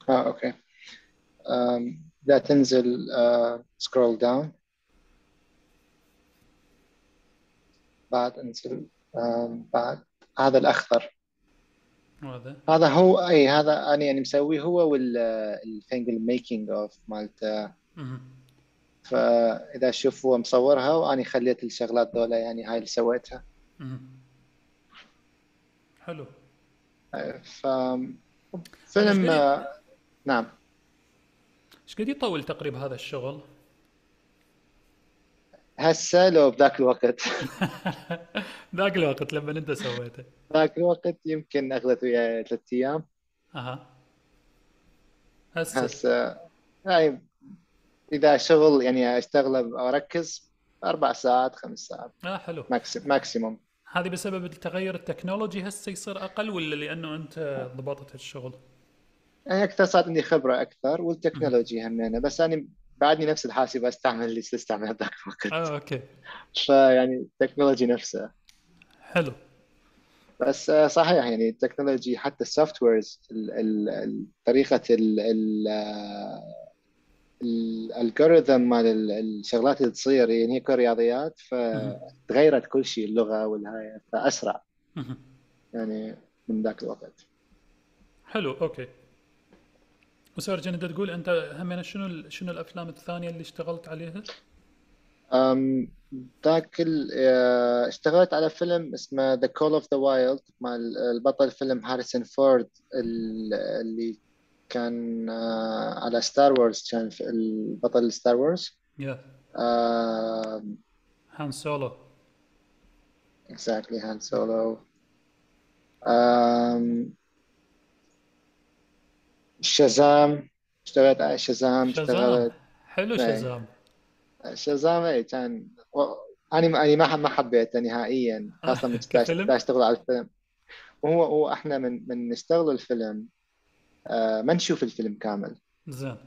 آه okay. لا تنزل uh, scroll down. بعد انزل um, بعد. هذا الأخضر. هذا هذا هو اي هذا أنا يعني مسويه هو وال final making of مالته فإذا شوف هو مصورها وأنا خليت الشغلات ذولا يعني هاي اللي سويتها. حلو. ف فيلم نعم. إيش قد يطول تقريبا هذا الشغل؟ هسه لو بذاك الوقت. ذاك الوقت لما انت سويته. ذاك الوقت يمكن اخذت وياي ثلاث أيام. أها. هسه. هسه. يعني إذا شغل يعني اشتغله واركز أربع ساعات خمس ساعات. آه حلو. maximum هذه بسبب التغير التكنولوجي هسه يصير أقل ولا لأنه أنت ضبطت الشغل؟ يعني أكثر صارت عندي خبرة أكثر والتكنولوجي همينة بس أنا بعدني نفس الحاسبه أستعمل اللي استعمل ذاك الوقت. آه okay. فيعني التكنولوجي نفسها حلو. بس آه، صحيح يعني التكنولوجي حتى ال softwares طريقة ال algorithm مال الشغلات اللي تصير يعني هي رياضيات فتغيرت كل شيء اللغة والهاي فأسرع. يعني من ذاك الوقت. حلو okay. وسارجن انت تقول أنت همين شنو شنو الأفلام الثانية اللي اشتغلت عليها؟ أم ذاك آه، اشتغلت على فيلم اسمه The Call of the Wild مع البطل فيلم هاريسون فورد اللي كان آه، على Star Wars كان البطل Star Wars يا هان سولو exactly هان سولو شازام اشتغلت على شازام اشتغلت. حلو. شازام شازام اي كان. أنا أنا ما ما حبيته نهائيا خاصة من أشتغل على الفيلم. وهو هو إحنا من من نشتغل الفيلم. ما نشوف الفيلم كامل. زين.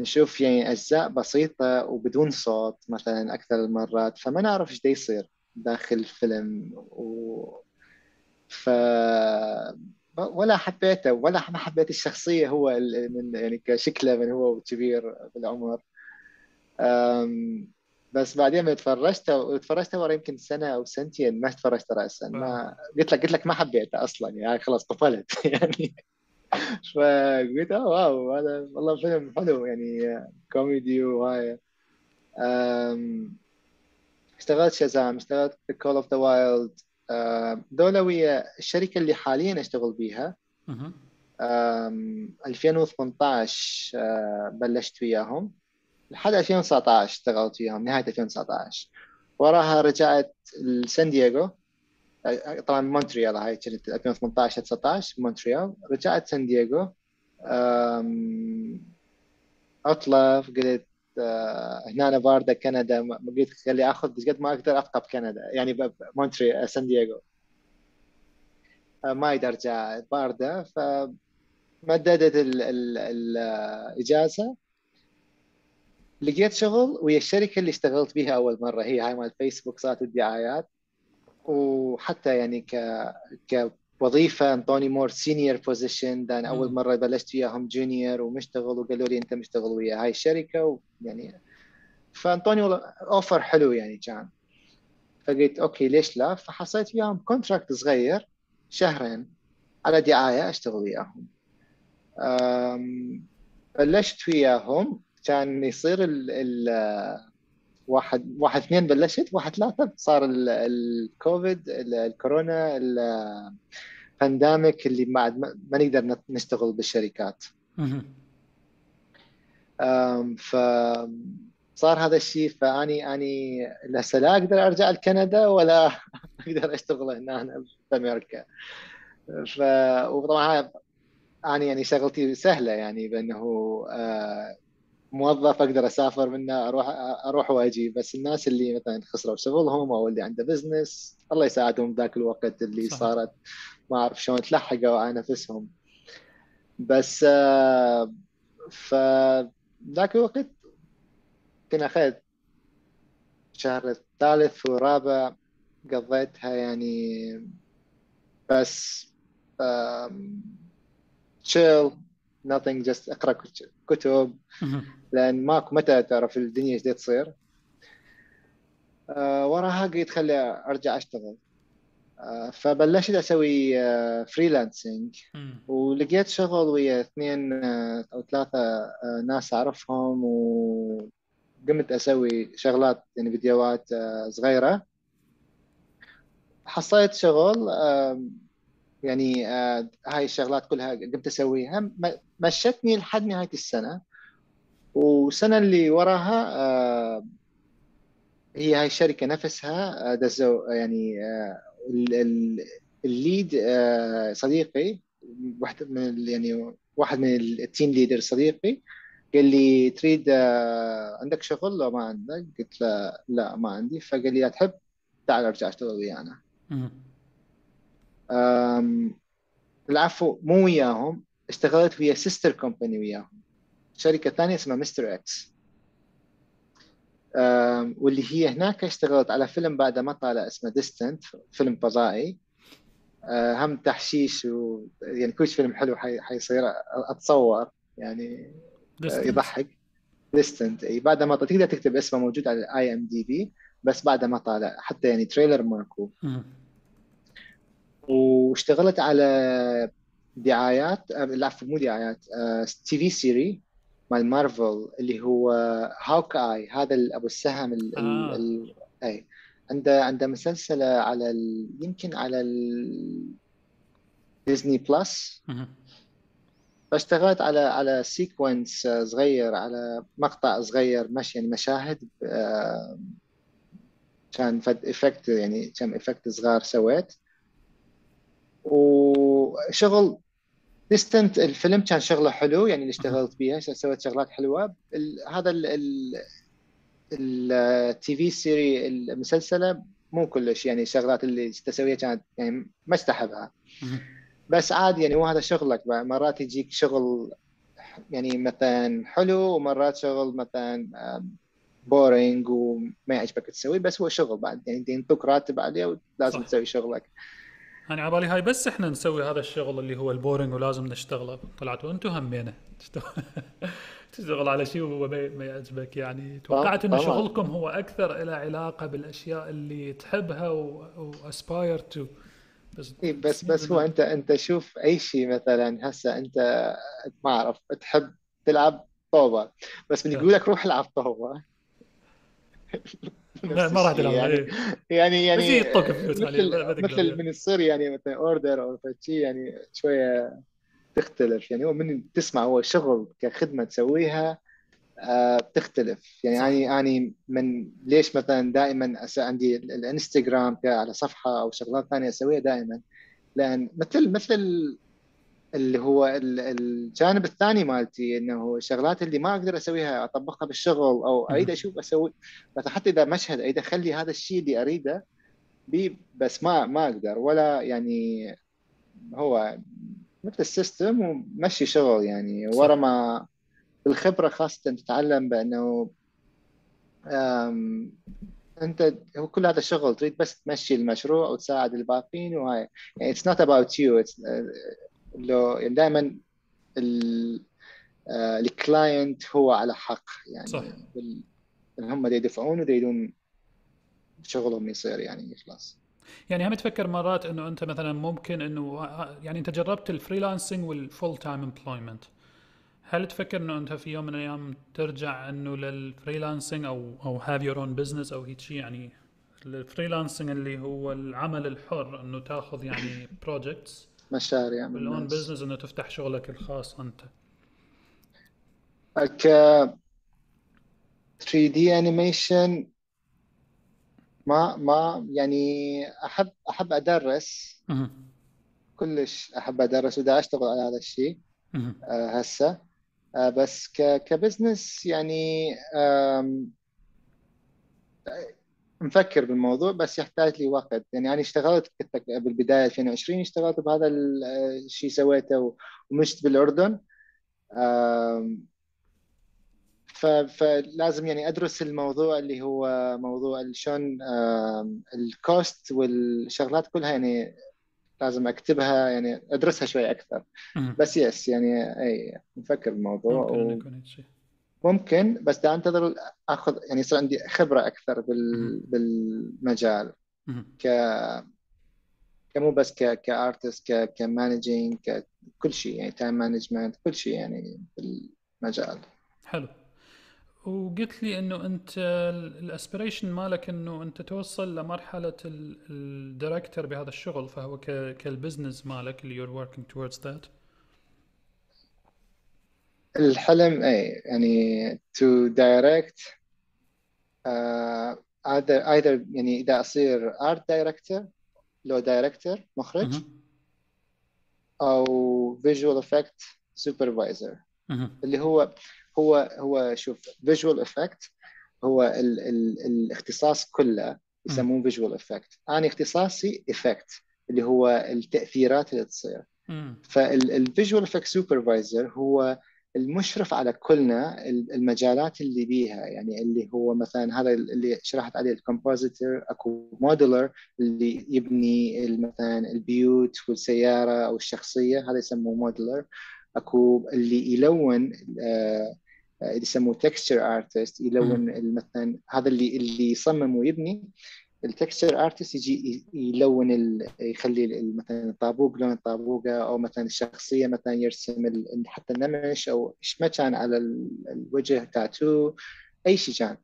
نشوف يعني أجزاء بسيطة وبدون صوت مثلا أكثر المرات فما نعرف إيش يصير داخل الفيلم. و ف ولا حبيته ولا ما حبيت الشخصية هو من يعني كشكله من هو كبير بالعمر. بس بعدين ما تفرجت وتفرجت ورا يمكن سنة أو سنتين ما تفرجت راسا ما قلت لك قلت لك ما حبيته أصلا يعني خلاص قفلت. يعني فقلت آه واو هذا والله فيلم حلو يعني كوميدي وهاي. اشتغلت شازام اشتغلت Call of the Wild ذولة ويا الشركة اللي حاليا أشتغل بيها. 2018 آه، بلشت وياهم. لحد 2019 اشتغلت وياهم نهاية 2019 وراها رجعت لسان دييغو. طبعا مونتريال هاي كانت 2018 19 مونتريال. رجعت سان دييغو قلت آه، هنا أنا بارده كندا قلت خلي آخذ بس قد ما أقدر ابقى بكندا يعني مونتريال سان دييغو. آه، ما أقدر أرجع بارده فمددت الاجازه لقيت شغل ويا الشركة اللي اشتغلت بها أول مرة هي هاي مال فيسبوك صارت الدعايات وحتى يعني ك كوظيفة أنطوني more senior position لأن أول مرة بلشت وياهم junior ومشتغل وقالوا لي أنت مشتغل ويا هاي الشركة ويعني فأنطوني offer حلو يعني كان. فقلت okay ليش لا؟ فحصلت وياهم contract صغير شهرين على دعاية أشتغل وياهم. بلشت وياهم كان يصير ال ال واحد واحد اثنين بلشت واحد ثلاثة. صار الكوفيد الكورونا ال pandemic اللي بعد ما نقدر نشتغل بالشركات. ف صار هذا الشيء فاني أني هسه لا أقدر أرجع لكندا ولا أقدر أشتغل هنا في أمريكا. ف وطبعا أني يعني شغلتي سهلة يعني بأنه آه، موظف أقدر أسافر منه أروح أروح وأجي. بس الناس اللي مثلا خسروا شغلهم أو اللي عنده بزنس الله يساعدهم ذاك الوقت اللي صح. صارت. ما أعرف شلون تلحقوا على نفسهم بس آه، ف ذاك الوقت كنا اخذت شهر الثالث والرابع قضيتها يعني. بس تشيل nothing just اقرأ كتب. لأن ماكو متى تعرف الدنيا إيش تصير. آه وراها قلت خلي أرجع أشتغل. فبلشت أسوي فريلانسنج ولقيت شغل ويا اثنين أو ثلاثة ناس أعرفهم وقمت أسوي شغلات يعني فيديوهات صغيرة. حصلت شغل يعني هاي الشغلات كلها قمت أسويها. مشتني لحد نهاية السنة والسنة اللي وراها هي هاي الشركة نفسها دزوا يعني ال lead صديقي واحد من يعني واحد من ال team leader صديقي قال لي تريد عندك شغل؟ لو ما عندك؟ قلت له لا ما عندي. فقال لي تحب تعال ارجع اشتغل ويانا. العفو مو وياهم اشتغلت ويا sister company وياهم. شركة ثانية اسمها مستر إكس واللي هي هناك اشتغلت على فيلم بعد ما طالع اسمه Distant فيلم فضائي. أه، هم تحشيش و يعني كل فيلم حلو حي... حيصير أتصور يعني Distant. يضحك. Distant إي. بعد ما تقدر تكتب اسمه موجود على ال IMDb بس بعد ما طالع حتى يعني trailer ماكو. واشتغلت على دعايات لا مو دعايات TV series مال مارفل اللي هو Hawkeye هذا أبو السهم ال آه. ال اي عنده عنده مسلسل على ال... يمكن على ال... ديزني بلس فاشتغلت على على sequence صغير على مقطع صغير مش يعني مشاهد كان فد effect يعني كم effect صغار سويت. وشغل Distant الفيلم كان شغلة حلو يعني اللي اشتغلت بيها سويت شغلات حلوة. هذا ال TV series المسلسلة مو كلش يعني الشغلات اللي تسويها كانت يعني ما استحبها. بس عادي يعني هو هذا شغلك مرات يجيك شغل يعني مثلا حلو ومرات شغل مثلا boring وما يعجبك تسويه بس هو شغل بعد. يعني ينطوك راتب عليه ولازم تسوي شغلك. أنا على بالي هاي بس إحنا نسوي هذا الشغل اللي هو ال boring ولازم نشتغله. طلعتوا أنتم همينة. تشتغل على شيء وهو ما يعجبك. يعني توقعت إن شغلكم هو أكثر له علاقة بالأشياء اللي تحبها واسباير تو بس إيه بس بس هو أنت أنت شوف أي شيء مثلا هسه أنت ما أعرف تحب تلعب طوبه بس من يقول لك روح العب طوبه ما راح تلعب يعني. يعني يعني مثل مثل من يصير يعني مثلا اوردر أو شيء يعني شوية تختلف. يعني هو من تسمع هو شغل كخدمة تسويها آه بتختلف. يعني يعني يعني من ليش مثلا دائما عندي الإنستغرام على صفحة أو شغلات ثانية أسويها دائما؟ لأن مثل مثل اللي هو الجانب الثاني مالتي إنه الشغلات اللي ما أقدر أسويها أطبقها بالشغل أو أريد أشوف أسوي حتى إذا مشهد اريد اخلي هذا الشيء اللي أريده بي بس ما ما أقدر. ولا يعني هو مثل ال system ومشي شغل يعني. ورا ما بالخبرة خاصة تتعلم بأنه أنت هو كل هذا الشغل تريد بس تمشي المشروع وتساعد الباقيين وهاي. يعني it's not about you it's, لو يعني دائما آه، ال client هو على حق. يعني صح. بال... هم يدفعون ويريدون شغلهم يصير يعني يخلص يعني هم تفكر مرات إنه أنت مثلا ممكن إنه يعني أنت جربت ال freelancing وال full time employment هل تفكر إنه أنت في يوم من الأيام ترجع إنه لل freelancing أو أو have your own business أو هيك شيء يعني ال freelancing اللي هو العمل الحر إنه تاخذ يعني projects مشاريع بال own business إنه تفتح شغلك الخاص أنت. ك 3D animation ما ما يعني احب أحب أدرس. كلش أحب أدرس ودا أشتغل على هذا الشيء. آه، هسه. آه، بس ك business يعني مفكر بالموضوع بس يحتاج لي وقت. يعني أنا اشتغلت بالبداية 2020 اشتغلت بهذا الشيء سويته ومشت بالأردن. فلازم يعني أدرس الموضوع اللي هو موضوع شلون ال cost والشغلات كلها يعني لازم أكتبها يعني أدرسها شوي أكثر. بس yes يعني أي نفكر بالموضوع ممكن و... ممكن بس دا انتظر اخذ يعني يصير عندي خبرة أكثر بال... بالمجال. ك كمو بس ك ك artist ك ك managing كل شيء يعني time management كل شيء يعني في المجال حلو. وقلت لي إنه أنت ال aspiration مالك إنه أنت توصل لمرحلة ال director بهذا الشغل فهو كال business مالك اللي you're working towards that. الحلم اي يعني to direct uh, either either يعني إذا أصير art director لو director مخرج أو visual effect supervisor. اللي هو هو هو شوف فيجوال افكت هو ال ال الاختصاص كله يسموه visual effect أنا اختصاصي effect اللي هو التأثيرات اللي تصير. فال visual effect supervisor هو المشرف على كلنا المجالات اللي بيها يعني اللي هو مثلا هذا اللي شرحت عليه ال compositor أكو modeler اللي يبني مثلا البيوت والسيارة أو الشخصيه هذا يسموه modeler أكو اللي يلون آه اللي يسموه texture artist يلون مثلا هذا اللي اللي يصمم ويبني. ال texture artist يجي يلون يخلي مثلا الطابوق لون الطابوقة أو مثلا الشخصية مثلا يرسم حتى النمش أو إيش ما كان على الوجه تاتو أي شيء كان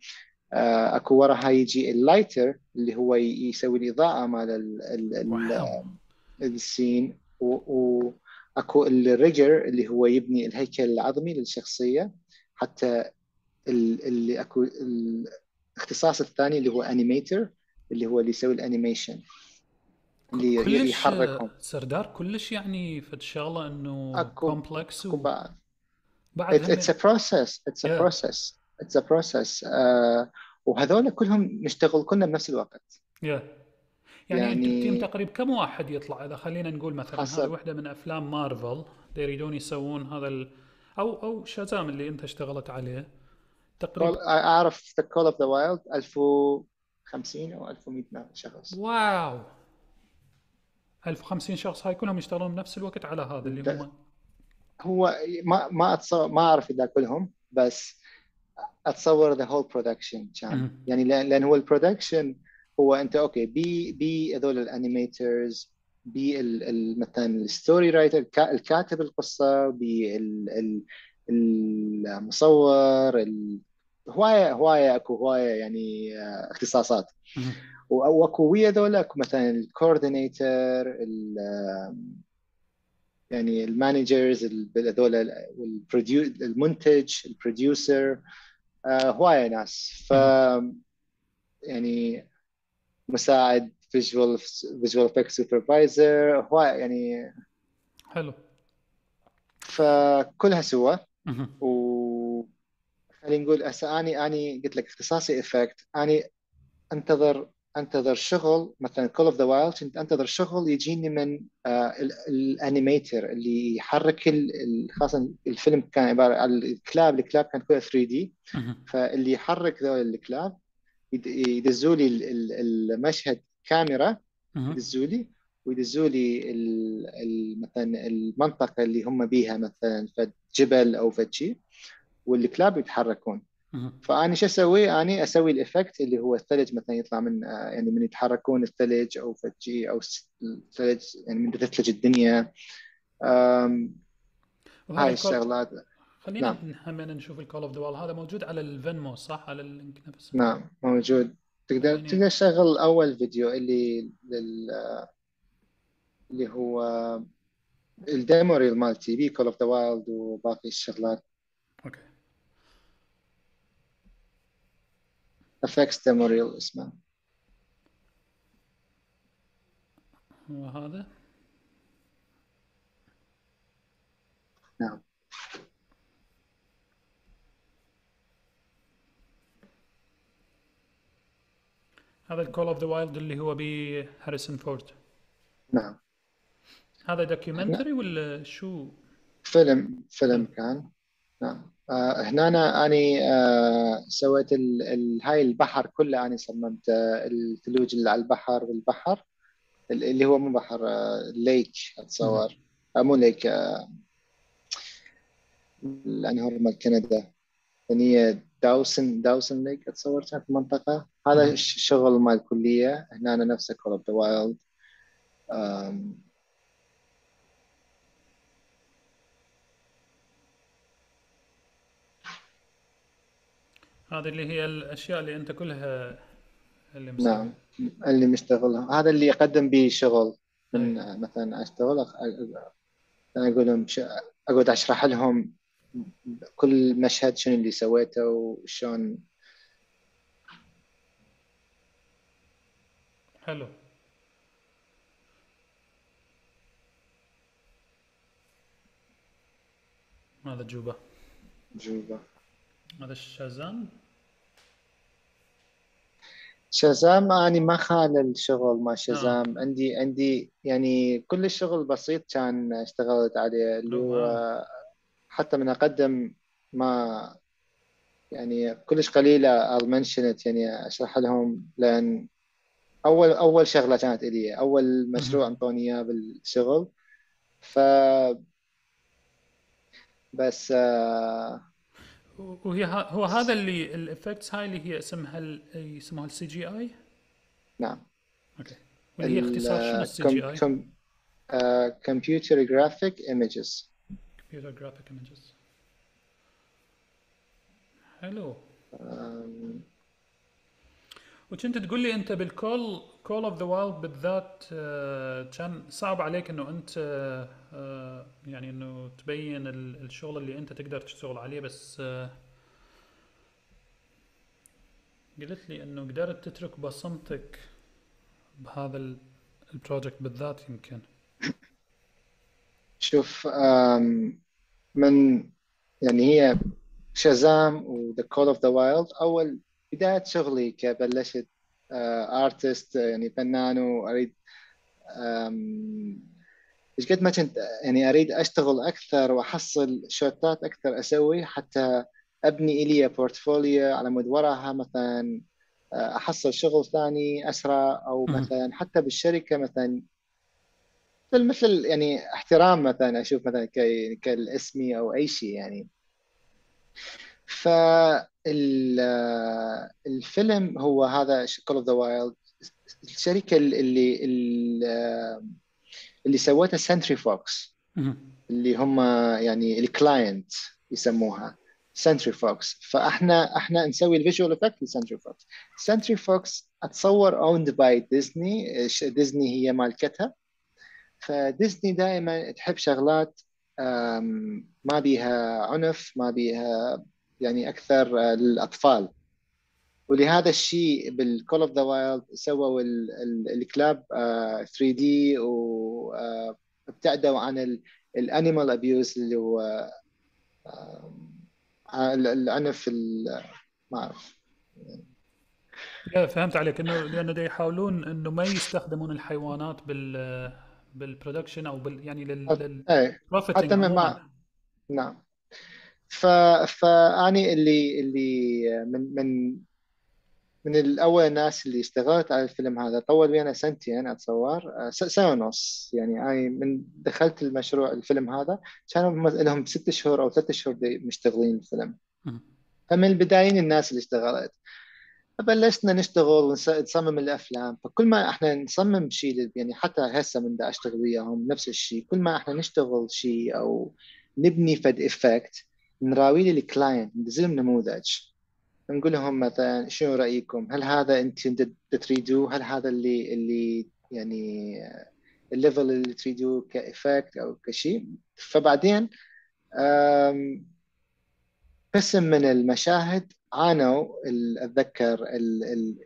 آه، أكو وراها يجي ال lighter اللي هو يسوي الإضاءة مال ال scene واكو ال rigger اللي هو يبني الهيكل العظمي للشخصية حتى اللي أكو الاختصاص الثاني اللي هو animator اللي هو اللي يسوي ال animation اللي كلش يحركهم. سردار كلش يعني في الشغله إنه complex و... بعد بعد it's a process it's a process it's a process وهذول كلهم نشتغل كلنا بنفس الوقت. Yeah. يعني, يعني team تقريبا كم واحد يطلع؟ إذا خلينا نقول مثلا هذه واحدة من أفلام مارفل يريدون يسوون هذا ال... أو أو شازام اللي أنت اشتغلت عليه تقريبا أعرف The Call of the Wild 1050 أو 1100 شخص. wow. 1050 شخص هاي كلهم يشتغلون بنفس الوقت على هذا اللي هم. هو ما ما اتصور ما أعرف إذا كلهم بس أتصور the whole production كان يعني لأن هو ال production هو أنت okay بي بي هذول ال animators مثلا ال story writer الكاتب القصة بالمصور هواية هواية أكو هواية يعني آه، اختصاصات. وأكو ويا ذولا أكو مثلا ال coordinator يعني ال managers هذول المنتج ال producer آه، هواية ناس. ف يعني مساعد visual visual effect supervisor هو يعني حلو. فكلها سوا. و خلينا نقول هسه اني أني قلت لك اختصاصي effect أني انتظر أنتظر شغل مثلا Call of the Wild كنت أنتظر شغل يجيني من آه ال animator اللي يحرك خاصه الفيلم كان عبارة عن الكلاب الكلاب كان كله 3 D فاللي يحرك ذول الكلاب يدزوا لي المشهد كاميرا يدزوا لي ويدزوا لي مثلا المنطقة اللي هم بيها مثلا فد جبل أو فد شيء. والكلاب يتحركون. فأنا شو أسوي؟ أنا أسوي ال effect اللي هو الثلج مثلا يطلع من يعني من يتحركون الثلج أو شيء أو الثلج يعني من تثلج الدنيا. هاي الشغلات. خلينا نعم. نشوف ال Call of the هذا موجود على ال Vimeo صح؟ على ال link نفسه. نعم موجود. تقدر يعني... تقدر تشغل أول فيديو اللي لل اللي هو ال demo reel مالتي بي Call of the Wild وباقي الشغلات. effects demo reel اسمه. وهذا؟ نعم. هذا ال Call of the Wild اللي هو بي Harrison Ford نعم. هذا documentary ولا شو؟ فيلم فيلم كان. نعم. هنا أنا أني آه سويت. هاي البحر كله أنا صممت آه الثلوج اللي على البحر والبحر اللي هو مو بحر آه lake أتصور. آه مو lake آه الأنهار مال كندا. هي Dawson Dawson Lake اتصور كانت المنطقة هذا الشغل مال الكليه هنا أنا نفسه Call of the Wild هذه اللي هي الأشياء اللي أنت كلها اللي مسوي. نعم اللي مشتغلها. هذا اللي يقدم به شغل من أي. مثلا أشتغل أقول لهم أقعد أشرح لهم كل مشهد شنو اللي سويته وشلون. حلو. هذا جوبا. جوبا. هذا الشازام شازام أنا ما خان الشغل ما شازام. آه. عندي عندي يعني كل الشغل بسيط كان اشتغلت عليه اللي هو حتى من أقدم ما يعني كلش قليلة it يعني أشرح لهم لأن أول أول شغلة كانت إلي أول مشروع أنطوني إياه بالشغل. ف بس آه وهي هو هذا اللي ال effects هاي اللي هي اسمها يسموها السي جي اي نعم. أوكي. واللي هي اختصار شنو السي جي اي؟ كمبيوتر جرافيك ايمجز كمبيوتر جرافيك ايمجز حلو وكنت تقول لي أنت بال Call Call of the Wild بالذات آه، كان صعب عليك إنه أنت آه، يعني إنه تبين الشغل اللي أنت تقدر تشتغل عليه بس آه، قلت لي إنه قدرت تترك بصمتك بهذا البروجكت بالذات يمكن. شوف من يعني هي Shazam و The Call of the Wild أول بدايه شغلي كبلشت artist يعني فنان وأريد إيش قد ما كنت يعني أريد أشتغل أكثر وأحصل shot ات أكثر أسوي حتى أبني إلي portfolio على مود وراها مثلا آه، أحصل شغل ثاني أسرع أو مثلا حتى بالشركة مثلا. مثل يعني احترام مثلا أشوف مثلا كاسمي أو أي شيء يعني. فالفيلم هو هذا Call of the Wild الشركة اللي اللي سوتها Century Fox اللي هم يعني ال client يسموها Century Fox فاحنا إحنا نسوي ال visual effect ل Century Fox Century Fox أتصور owned by Disney Disney هي مالكتها. فديزني دائما تحب شغلات ما بيها عنف ما بيها يعني أكثر آه، للأطفال. ولهذا الشيء بال Call of the Wild سووا الكلاب 3 D وابتعدوا عن ال animal abuse اللي هو العنف ما أعرف. فهمت عليك. إنه لأنه يحاولون إنه ما يستخدمون الحيوانات بال بال production أو بال يعني لل إيه. حتى ما نعم. ف فاني اللي اللي من من من الأول الناس اللي اشتغلت على الفيلم هذا طول بينا سنتين أتصور. سنة ونص يعني أنا من دخلت المشروع الفيلم هذا كانوا لهم ست شهور أو ثلاث شهور مشتغلين الفيلم. فمن البدايين الناس اللي اشتغلت. فبلشنا نشتغل ونصمم الأفلام. فكل ما إحنا نصمم شيء يعني حتى هسه من دا أشتغل وياهم نفس الشيء. كل ما إحنا نشتغل شيء أو نبني فد effect نراوي لل client ندزلهم نموذج نقول لهم مثلا شنو رأيكم؟ هل هذا أنت تريدوه؟ هل هذا اللي اللي يعني ال level اللي تريدوه ك effect أو كشيء؟ فبعدين قسم من المشاهد عانوا اتذكر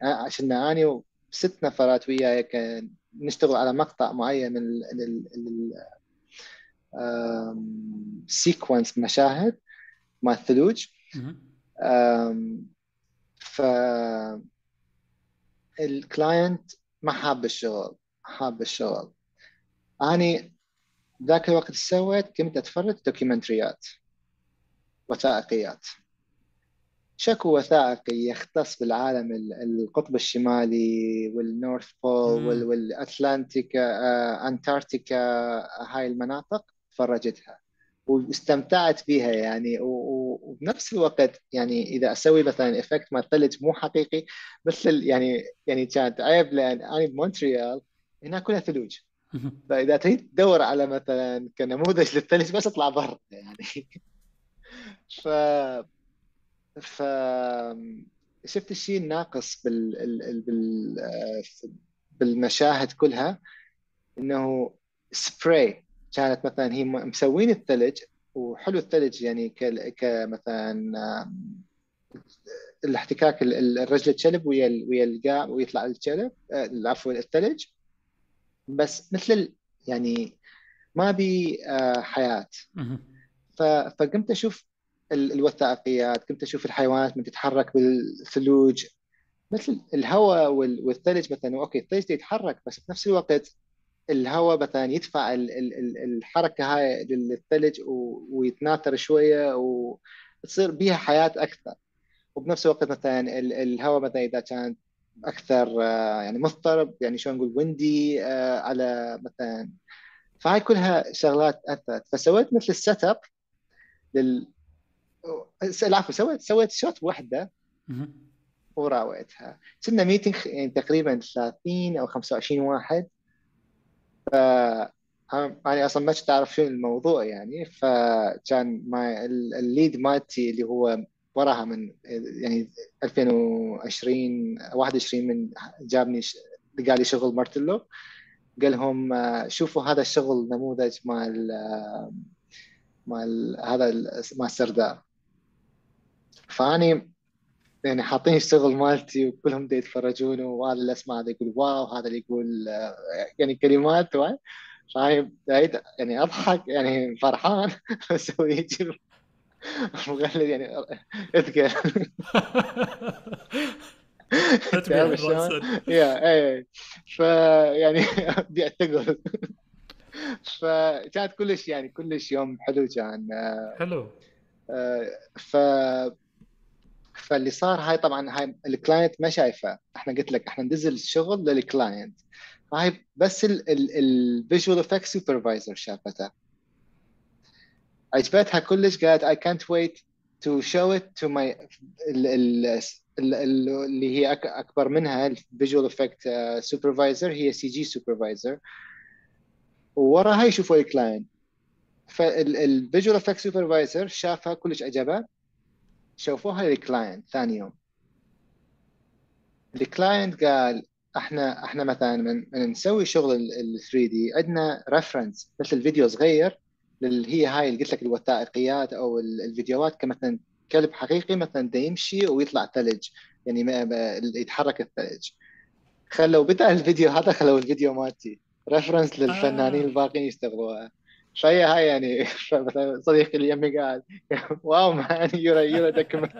عشان اني ست نفرات وياي كان نشتغل على مقطع معين من ال sequence مشاهد مع الثلوج. ف ال client ما حاب الشغل حاب الشغل. اني ذاك الوقت سويت؟ كنت أتفرج documentary ات وثائقيات. شكو وثائقي يختص بالعالم القطب الشمالي وال North Pole والأتلانتيكا آه، أنتاركتيكا هاي المناطق فرجتها. واستمتعت بها يعني وبنفس الوقت يعني إذا أسوي مثلا effect مال ثلج مو حقيقي مثل يعني يعني كانت عيب لأن أنا بمونتريال هناك كلها ثلوج. فإذا تريد تدور على مثلا كنموذج للثلج بس اطلع برا يعني. ف ف شفت الشيء الناقص بال... بال... بالمشاهد كلها إنه سبراي كانت مثلا هي مسوين الثلج وحلو الثلج يعني. كمثلا الاحتكاك الرجل الكلب ويا ويا القاع ويطلع الكلب آه، عفوا الثلج. بس مثل يعني ما بي آه، حياة. فقمت أشوف الوثائقيات كنت أشوف الحيوانات من تتحرك بالثلوج. مثل الهواء والثلج مثلا okay الثلج يتحرك بس بنفس الوقت الهواء مثلا يدفع الحركة هاي للثلج ويتناثر شوية وتصير بيها حياة أكثر. وبنفس الوقت مثلا الهواء مثلا إذا كان أكثر آه، يعني مضطرب يعني شلون نقول windy آه، على مثلا فهاي كلها شغلات أثرت. فسويت مثل ال setup لل العفو سويت سويت شوت واحدة وراويتها. كنا ميتنج يعني تقريبا 30 أو 25 واحد. ف أنا أصلا ما كنت أعرف شنو الموضوع يعني فكان ما الليد مالتي اللي هو وراها من يعني 2020 21 من جابني قال لي شغل مارتلو قال لهم شوفوا هذا الشغل نموذج مال مال هذا مال سردار. فأني يعني حاطين الشغل مالتي وكلهم دي يتفرجون وهذا اللي اسمع هذا يقول واو هذا اللي يقول يعني كلمات فاهم يعني أضحك يعني فرحان أسوي يجي. مغلد يعني اذكر يا اي فيعني بيعتقل فكانت كلش يعني كلش يوم حلو كان. حلو. آه، ف فاللي صار هاي طبعا هاي ال client ما شايفه. إحنا قلت لك إحنا ندز الشغل لل client هاي بس ال visual effect supervisor شافته. عجبتها كلش قالت I can't wait to show it to my اللي هي أكبر منها ال visual effect supervisor هي CG supervisor ووراها يشوفوا ال client فال visual effect supervisor شافها كلش عجبها شوفوها لل client ثاني يوم. ال client قال إحنا إحنا مثلا من, من نسوي شغل ال 3 D عندنا reference مثل فيديو صغير اللي هي هاي اللي قلت لك الوثائقيات أو الفيديوهات كمثلا كلب حقيقي مثلا دا يمشي ويطلع ثلج يعني ما يتحرك الثلج خلوا بدأ الفيديو هذا خلوا الفيديو مالتي. reference للفنانين آه. الباقيين يشتغلوها فهي هاي يعني صديقي اللي يمي قال wow man you're a you're a document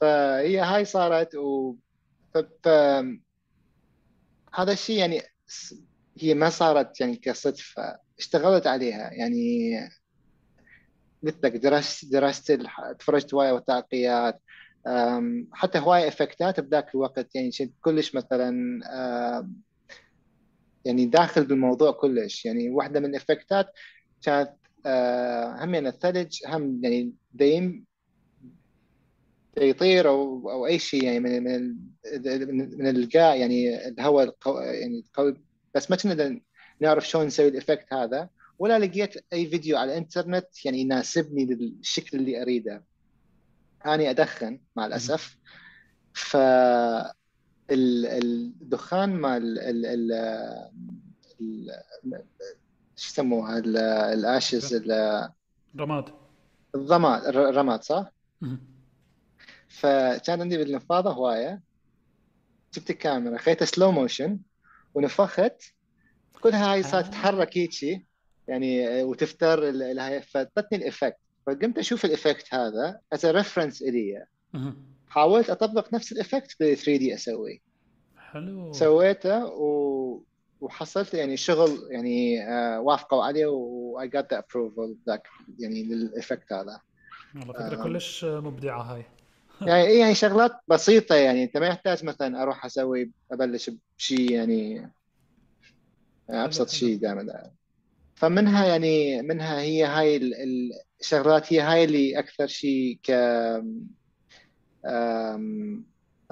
فهي هاي صارت و. هذا الشيء يعني هي ما صارت يعني كصدفه اشتغلت عليها يعني قلت لك درست درست تفرجت هواية وثائقيات حتى هواية إفكتات بذاك الوقت يعني كلش مثلا يعني داخل بالموضوع كلش. يعني واحدة من الافكتات كانت آه، هم يعني الثلج هم يعني دايم يطير أو أو أي شيء يعني من من من القاع يعني الهواء القو يعني القوي. بس ما كنا نعرف شلون نسوي الايفكت هذا. ولا لقيت أي فيديو على الإنترنت يعني يناسبني للشكل اللي أريده. اني أدخن مع الأسف. ف الدخان مال شو يسموها الأشز رماد. الرماد الرماد صح؟ فكان عندي بالنفاضة هواية. جبت الكاميرا خيتها slow motion ونفخت. كلها هاي صارت آه. تتحرك هيجي يعني وتفتر فاعطتني ال effect. فقمت أشوف ال effect هذا as reference إلي. حاولت أطبق نفس ال effect في 3D أسوي حلو. سويته و... وحصلت يعني شغل يعني uh, وافقوا عليه و I got the approval ذاك يعني لل effect هذا. والله فكرة كلش مبدعة هاي. يعني يعني شغلات بسيطة يعني انت ما يحتاج مثلا أروح أسوي أبلش بشيء يعني أبسط شيء دائما فمنها يعني منها هي هاي الشغلات هي هاي اللي أكثر شيء ك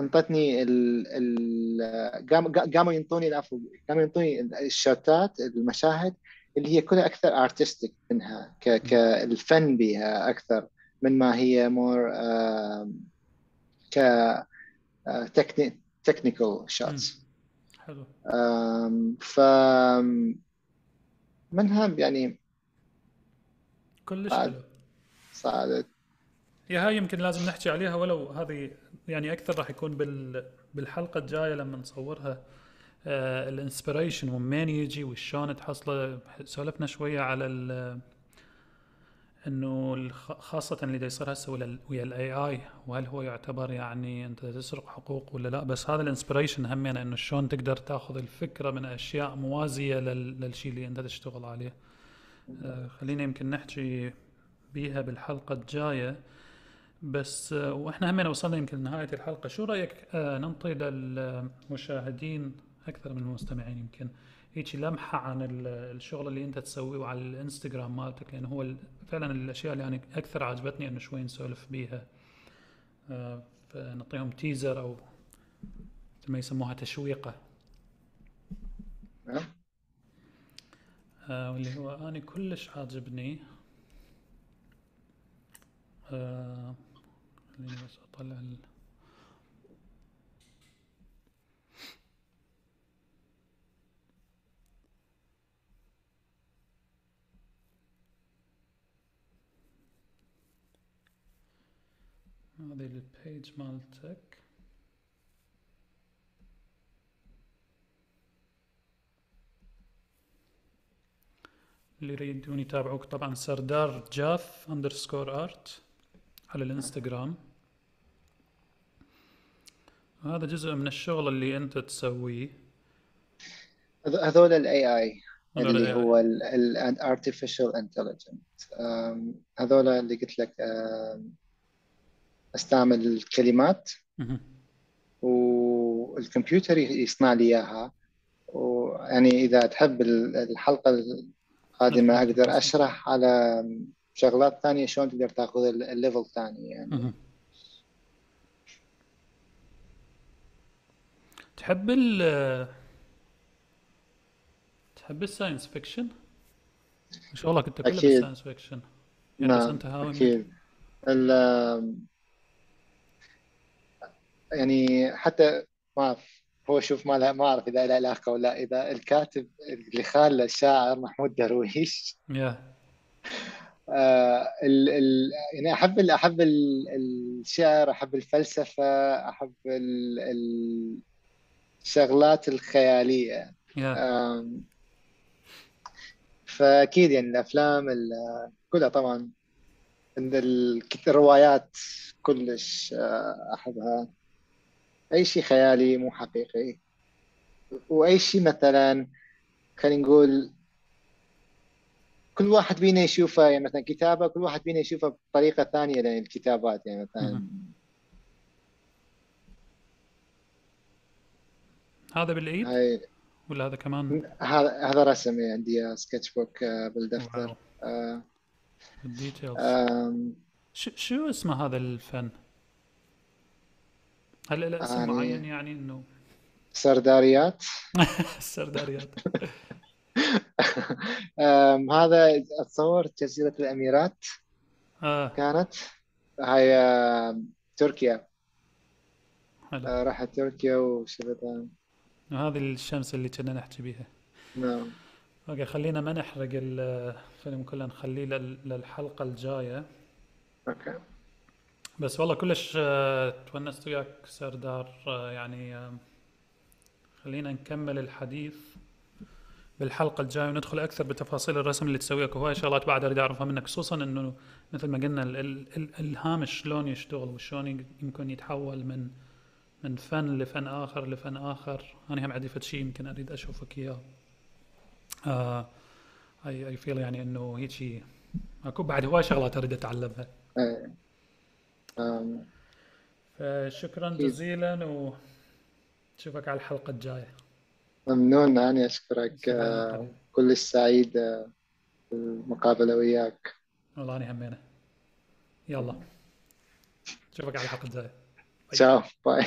أنطتني ال ال قاموا ينطوني العفو قاموا ينطوني ال shotات المشاهد اللي هي كلها أكثر artistic منها كالفن بها أكثر من ما هي more ك technical shots حلو. ف منها يعني كلش حلو. صعدت. yeah هاي يمكن لازم نحكي عليها ولو هذه يعني أكثر راح يكون بال بالحلقة الجاية لما نصورها آه ال inspiration ومن يجي وشلون تحصله. سولفنا شوية على إنه خاصة اللي دا يصير هسه ويا ال AI وهل هو يعتبر يعني أنت تسرق حقوق ولا لا؟ بس هذا ال inspiration همين إنه شلون تقدر تأخذ الفكرة من أشياء موازية للشيء اللي أنت تشتغل عليه. آه خلينا يمكن نحكي بيها بالحلقة الجاية. بس آه وإحنا همين وصلنا يمكن لنهاية الحلقة. شو رأيك آه ننطي للمشاهدين أكثر من المستمعين؟ يمكن هيك لمحة عن الشغل اللي أنت تسويه على الإنستغرام مالتك لأنه هو فعلا الأشياء اللي يعني أكثر عجبتني إنه شوي نسولف بيها. آه، فنعطيهم تيزر أو مثل ما يسموها تشويقة. نعم. واللي هو اني كلش عاجبني آه خليني بس أطلع هذه ال page مالتك. اللي يريدون يتابعوك طبعا سردار جاف underscore art على الانستغرام. هذا جزء من الشغل اللي انت تسويه. هذول ال AI اللي هو ال artificial intelligent هذول اللي قلت لك أستعمل الكلمات. والكمبيوتر يصنع لي إياها. ويعني إذا تحب الحلقة القادمة أقدر أشرح على شغلات ثانية شلون تقدر تاخذ الليفل ثاني يعني. تحب ال تحب ال science fiction؟ شغلك انت كله بال science fiction. يعني نعم أنت أكيد. يعني حتى ما أعرف هو شوف ما ما أعرف إذا له علاقة ولا إذا الكاتب اللي خاله الشاعر محمود درويش. yeah. آه ال ال يعني أحب ال أحب ال الشعر أحب الفلسفة أحب ال الشغلات الخيالية. yeah. فأكيد يعني الأفلام كلها طبعا الروايات كلش آه، أحبها. أي شيء خيالي مو حقيقي. وأي شيء مثلا خلينا نقول كل واحد بينا يشوفه يعني مثلا كتابة كل واحد بينا يشوفه بطريقة ثانية للكتابات يعني مثلا هذا بالايد هاي. ولا هذا كمان؟ هذا هذا رسم عندي سكتش بوك بالدفتر آه. شو اسمه هذا الفن؟ هل له اسم يعني معين يعني إنه؟ سرداريات. السرداريات هذا اتصور جزيرة الأميرات آه. كانت. هاي تركيا. حلو. آه، راحت تركيا وشفتها هذه الشمس اللي كنا نحكي بيها. نعم. okay خلينا ما نحرق الفيلم كله نخليه للحلقة الجاية. okay. بس والله كلش آه، تونست وياك سردار آه، يعني آه، خلينا نكمل الحديث. بالحلقة الجاية وندخل أكثر بتفاصيل الرسم اللي تسويه وهاي شغلات بعد أريد أعرفها منك. خصوصا إنه مثل ما قلنا الهامش شلون يشتغل وشلون يمكن يتحول من من فن لفن آخر لفن آخر. أنا هم عندي شيء يمكن أريد أشوفك إياه. اي اي فيل يعني إنه هيك أكو بعد هواي شغلات أريد أتعلمها. إيه. فشكرا جزيلا ونشوفك على الحلقة الجاية. ممنون أنا أشكرك آه، كل سعيد آه، بالمقابلة وياك. والله أنا همينة. يلا. نشوفك على الحلقة الجاية تشاو باي.